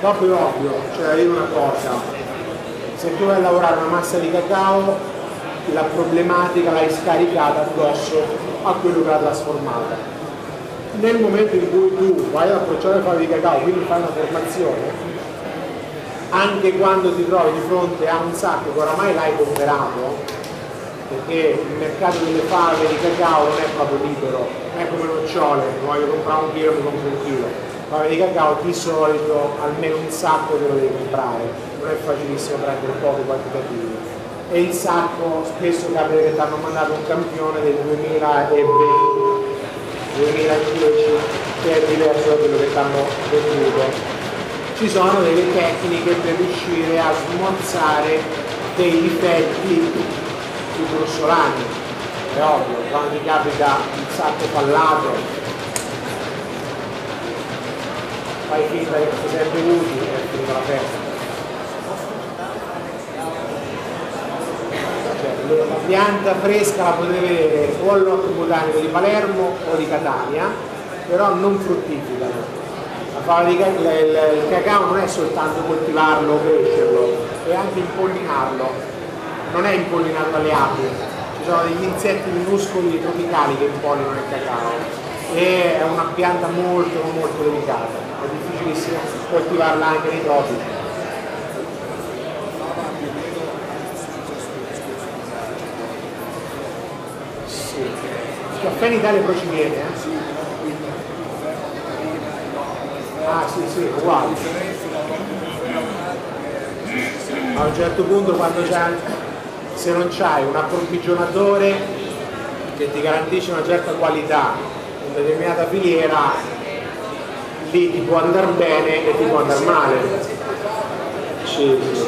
È ovvio, c'è da una cosa, se tu vai a lavorare una massa di cacao, la problematica l'hai scaricata addosso a quello che l'ha trasformata. Nel momento in cui tu vai ad approcciare la fave di cacao, quindi fai una formazione, anche quando ti trovi di fronte a un sacco che oramai l'hai comperato, perché il mercato delle fave di cacao non è proprio libero, non è come nocciole, voglio comprare un chilo, mi compro un chilo. Fave di cacao di solito almeno un sacco te lo devi comprare, non è facilissimo prendere pochi quantitativi. E il sacco spesso capita che ti hanno mandato un campione del 2020 2010 che è diverso da quello che ti hanno venduto. Ci sono delle tecniche per riuscire a smorzare dei difetti più grossolani. È ovvio, quando capita il sacco fallato, fai finta che ti sei bevuti e è finita la festa. Cioè, la pianta fresca la potete vedere o all'orto botanico di Palermo o di Catania, però non fruttificano. La di il- il cacao non è soltanto coltivarlo o crescerlo, è anche impollinarlo. Non è impollinato dalle api, ci sono degli insetti minuscoli tropicali che impollinano il cacao e è una pianta molto molto delicata, è difficilissimo coltivarla anche nei tropici. Sì. Il caffè in Italia viene, eh? Ah sì sì, uguale. A un certo punto quando c'è, se non c'hai un approvvigionatore che ti garantisce una certa qualità in determinata filiera, lì ti può andare bene e ti può andare male. Sì, sì.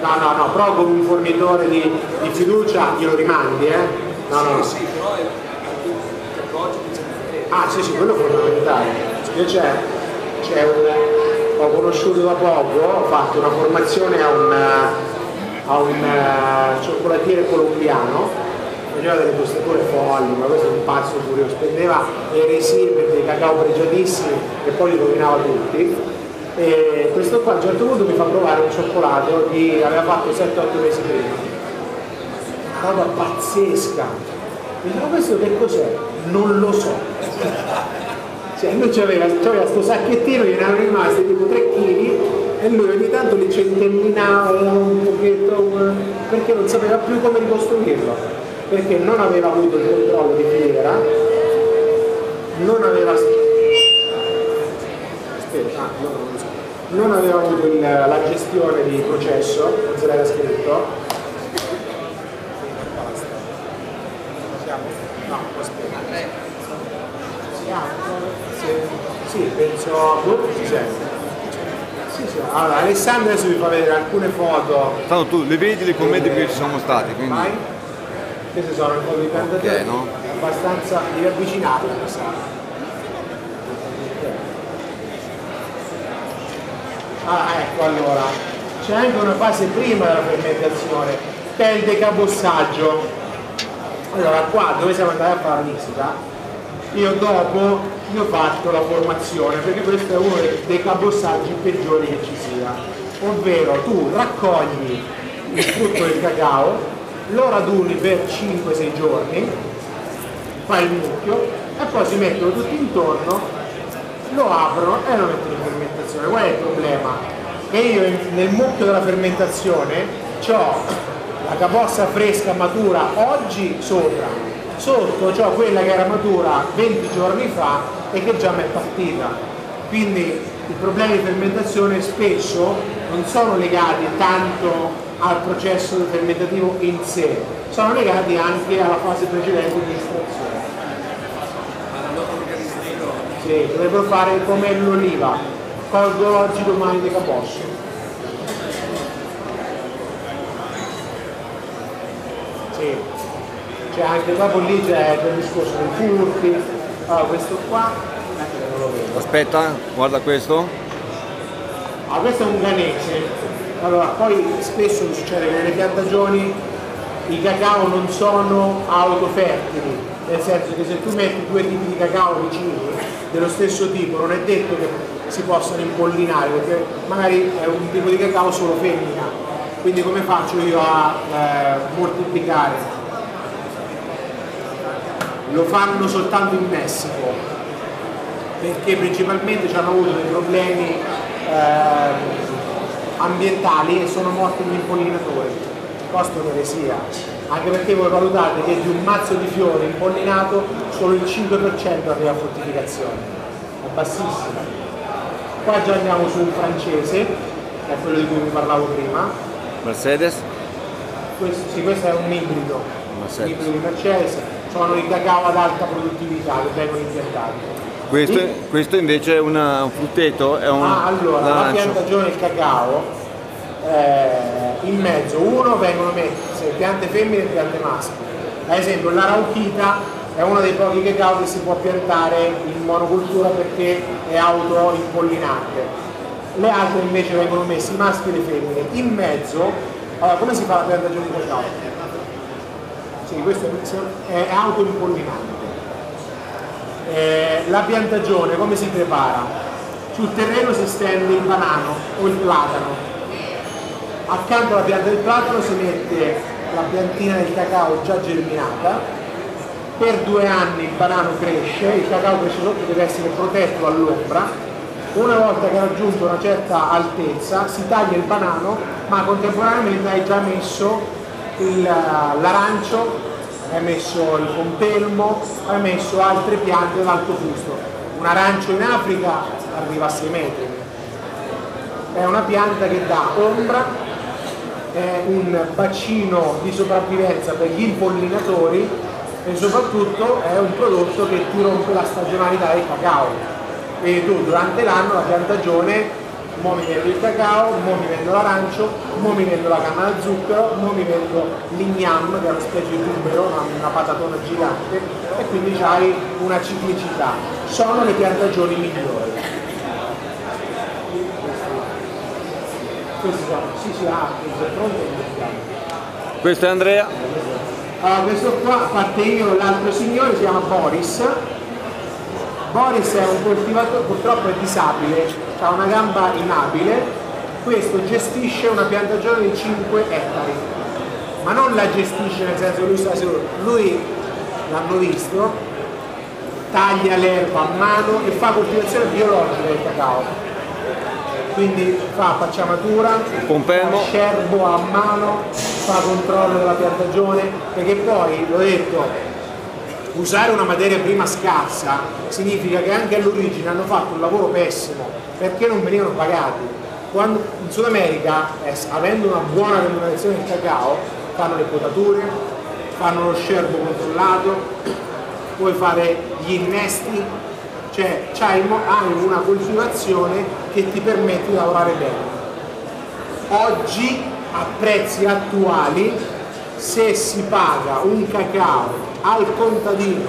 No, no, no, però con un fornitore di, di fiducia glielo rimandi, eh? No, no. Ah sì sì, quello è fondamentale. Io c'è, c'è un, ho conosciuto da poco, ho fatto una formazione a un, a un eh, cioccolatiere colombiano, faceva delle postature folli, ma questo è un pazzo curioso, spendeva dei resimi, dei cacao pregiatissimi e poi li rovinava tutti. E questo qua a un certo punto mi fa provare un cioccolato di aveva fatto 7-8 mesi prima una roba pazzesca. Mi dico, questo che cos'è? Non lo so. Cioè lui c'aveva, c'aveva sto sacchettino, gli erano rimasti tipo 3 kg e lui ogni tanto li centellinava un pochetto perché non sapeva più come ricostruirlo. Perché non aveva avuto il controllo di filiera, non aveva Aspetta, ah, no, non lo so. non aveva avuto il- la gestione di processo, non se l'era scritto? No, aspetta. Sì, penso. Boh, si sente. Allora, Alessandro adesso vi fa vedere alcune foto. Tanto tu le vedi le commenti che ci sono stati, quindi Vai. Queste sono le foto di piantagioni. Ok, no? Abbastanza devi avvicinarle, mi sa. Ah, ecco allora. C'è anche una fase prima della fermentazione, che è il decabossaggio. Allora qua dove siamo andati a fare la visita, io dopo io ho fatto la formazione perché questo è uno dei decabossaggi peggiori che ci sia. Ovvero tu raccogli il frutto del cacao, lo raduni per 5-6 giorni, fai il mucchio e poi si mettono tutti intorno, lo aprono e lo mettono in fermentazione. Qual è il problema? Che io nel mucchio della fermentazione ho la capossa fresca matura oggi sopra, sotto ho quella che era matura 20 giorni fa e che già mi è partita. Quindi i problemi di fermentazione spesso non sono legati tanto al processo fermentativo in sé, sono legati anche alla fase precedente di estrazione. Sì, dovrebbero fare come l'oliva, colgo oggi, domani di caposso. Sì, c'è anche dopo lì c'è il discorso dei furti, allora questo qua, eh, non lo vedo. aspetta, guarda questo. Ah, questo è un ghanese. Allora, poi spesso succede che nelle piantagioni i cacao non sono autofertili, nel senso che se tu metti due tipi di cacao vicini dello stesso tipo, non è detto che si possano impollinare, perché magari è un tipo di cacao solo femmina. Quindi come faccio io a eh, moltiplicare? Lo fanno soltanto in Messico, perché principalmente ci hanno avuto dei problemi ehm, ambientali e sono morti gli impollinatori. Costa un'eresia, anche perché voi valutate che di un mazzo di fiori impollinato solo il 5% arriva a fruttificazione, è bassissimo. Qua già andiamo sul francese, che è quello di cui vi parlavo prima. Mercedes? Questo, sì, questo è un ibrido, un Mercedes. ibrido di Mercedes, sono i cacao ad alta produttività che vengono impiantati. Questo, Sì. questo invece è una- un frutteto, è un Ah, allora, la piantagione del cacao, eh, in mezzo, uno vengono messe piante femmine e piante maschi. Ad esempio l'arauchita è uno dei pochi cacao che si può piantare in monocultura perché è autoimpollinante. Le altre invece vengono messe i maschi e le femmine. In mezzo, allora, come si fa la piantagione di cacao? Sì, questo è, autoimpollinante. Eh, la piantagione come si prepara? Sul terreno si stende il banano o il platano. Accanto alla pianta del platano si mette la piantina del cacao già germinata. Per due anni il banano cresce, il cacao cresce sotto deve essere protetto all'ombra. Una volta che ha raggiunto una certa altezza si taglia il banano, ma contemporaneamente hai già messo l'arancio hai messo il pompelmo, hai messo altre piante ad alto fusto. Un arancio in Africa arriva a 6 metri. È una pianta che dà ombra, è un bacino di sopravvivenza per gli impollinatori e soprattutto è un prodotto che ti rompe la stagionalità del cacao. Quindi tu durante l'anno la piantagione mo mi vendo il cacao, mo mi vendo l'arancio, mo mi vendo la canna da zucchero, mo mi vendo l'ignam, che è una specie di tubero, una, una patatona gigante, e quindi hai una ciclicità. Sono le piantagioni migliori. Questi sono, sì sì, ah, questo è. Questo Andrea. Allora, questo qua, a parte io, l'altro signore si chiama Boris. Boris è un coltivatore, purtroppo è disabile, ha una gamba inabile. Questo gestisce una piantagione di 5 ettari, ma non la gestisce nel senso lui sta seduto, lui l'hanno visto, taglia l'erba a mano e fa coltivazione biologica del cacao. Quindi fa pacciamatura, Pompelmo. fa scerbo a mano, fa controllo della piantagione, perché poi, l'ho detto, usare una materia prima scarsa significa che anche all'origine hanno fatto un lavoro pessimo perché non venivano pagati. Quando, in Sud America, eh, avendo una buona remunerazione del cacao, fanno le potature, fanno lo scerbo controllato, puoi fare gli innesti, cioè hai una coltivazione che ti permette di lavorare bene. Oggi a prezzi attuali se si paga un cacao al contadino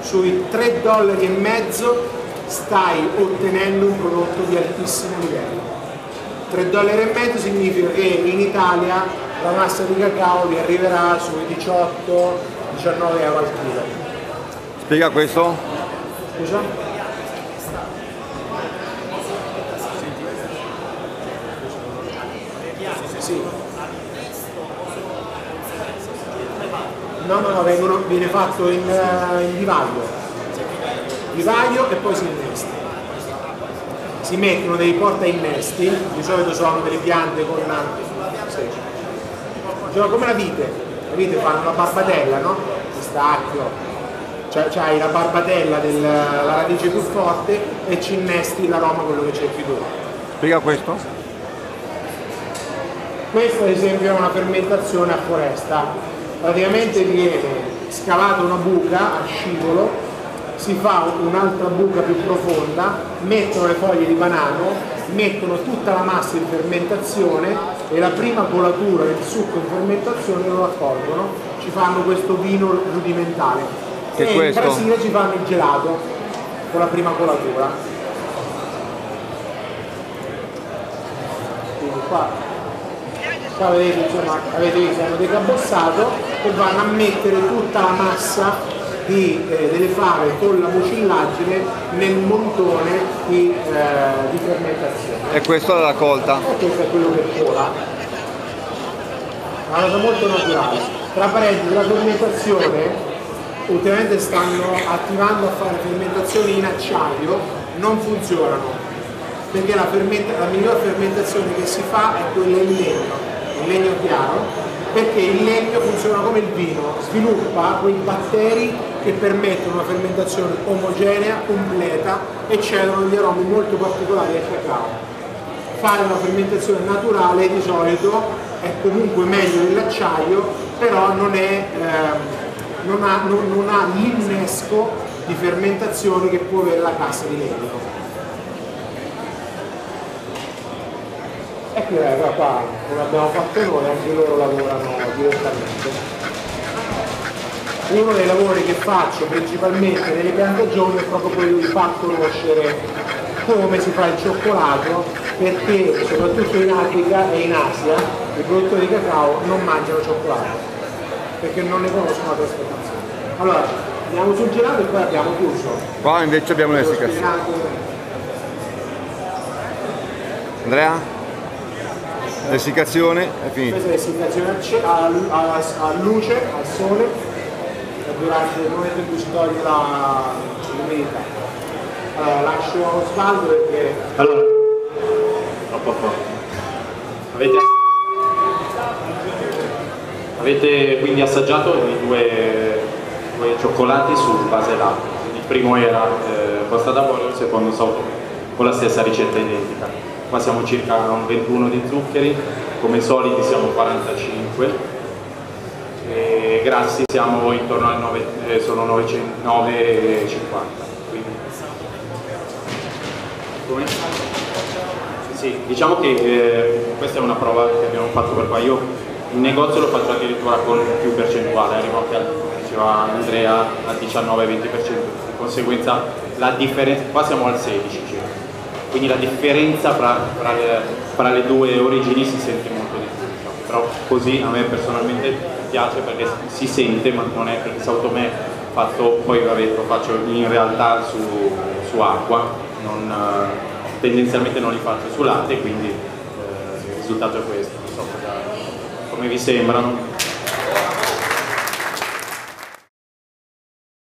sui 3 dollari e mezzo stai ottenendo un prodotto di altissimo livello 3 dollari e mezzo significa che in Italia la massa di cacao vi arriverà sui 18-19 euro al chilo Spiega questo? scusa? No, no, no, vengono- viene fatto in, eh, in vivaio. Vivaio e poi si innesta. Si mettono dei porta innesti, di solito sono delle piante con... Sì. Cioè, come la vite. La vite fanno la barbatella, no? Pistacchio. Cioè c'hai la barbatella della radice più forte e ci innesti l'aroma, quello che cerchi tu. Spiega questo? Questa ad esempio è una fermentazione a foresta. Praticamente viene scavata una buca a scivolo, si fa un'altra buca più profonda, mettono le foglie di banano, mettono tutta la massa in fermentazione e la prima colatura del succo in fermentazione lo raccolgono, ci fanno questo vino rudimentale. Che e questo? in Brasile ci fanno il gelato con la prima colatura. Quindi qua qua vedete insomma avete visto hanno decabossato e vanno a mettere tutta la massa di, eh, delle fave con la mucillagine nel montone di, eh, di fermentazione. E questa è la raccolta. e questo è quello che cola è una cosa molto naturale. Tra parentesi la fermentazione ultimamente stanno attivando a fare fermentazioni in acciaio non funzionano perché la, fermenta- la miglior fermentazione che si fa è quella in legno, in legno chiaro, perché il legno funziona come il vino, sviluppa quei batteri che permettono una fermentazione omogenea, completa e cedono degli aromi molto particolari al cacao. Fare una fermentazione naturale di solito è comunque meglio dell'acciaio, però non, è, ehm, non ha, non- non ha l'innesco di fermentazioni che può avere la cassa di legno. E qui eh, qua, come abbiamo fatto noi, anche loro lavorano direttamente. Uno dei lavori che faccio principalmente nelle piantagioni è proprio quello di far conoscere come si fa il cioccolato, perché soprattutto in Africa e in Asia i produttori di cacao non mangiano cioccolato, perché non ne conoscono la trasformazione. Allora, andiamo sul gelato e poi abbiamo chiuso. Qua invece abbiamo spinato. Andrea? L'essiccazione è finita. Questa è l'essiccazione al- a, a luce, al sole, durante il momento in cui si toglie la- l'umidità. Allora, lascio Osvaldo perché Allora, troppo forte. Avete, avete quindi assaggiato i due, due cioccolati su base latte. Il primo era eh, Costa d'Avorio, il secondo Tomé, con la stessa ricetta identica. Qua siamo circa un 21 di zuccheri, come soliti siamo 45 e grassi siamo intorno al 9, eh, sono 900 9,50. Quindi come? Sì, diciamo che eh, questa è una prova che abbiamo fatto per qua. Io in negozio lo faccio addirittura con più percentuale, arrivo anche al, diceva Andrea, al 19-20%, di conseguenza la differenza, qua siamo al 16 circa, quindi la differenza fra, fra le, fra le due origini si sente molto di più, diciamo. però così a me personalmente piace perché si sente, ma non è perché Sao Tomé fatto, poi vabbè, lo faccio in realtà su, su acqua, non, tendenzialmente non li faccio su latte, quindi eh, il risultato è questo. Non so come vi sembrano.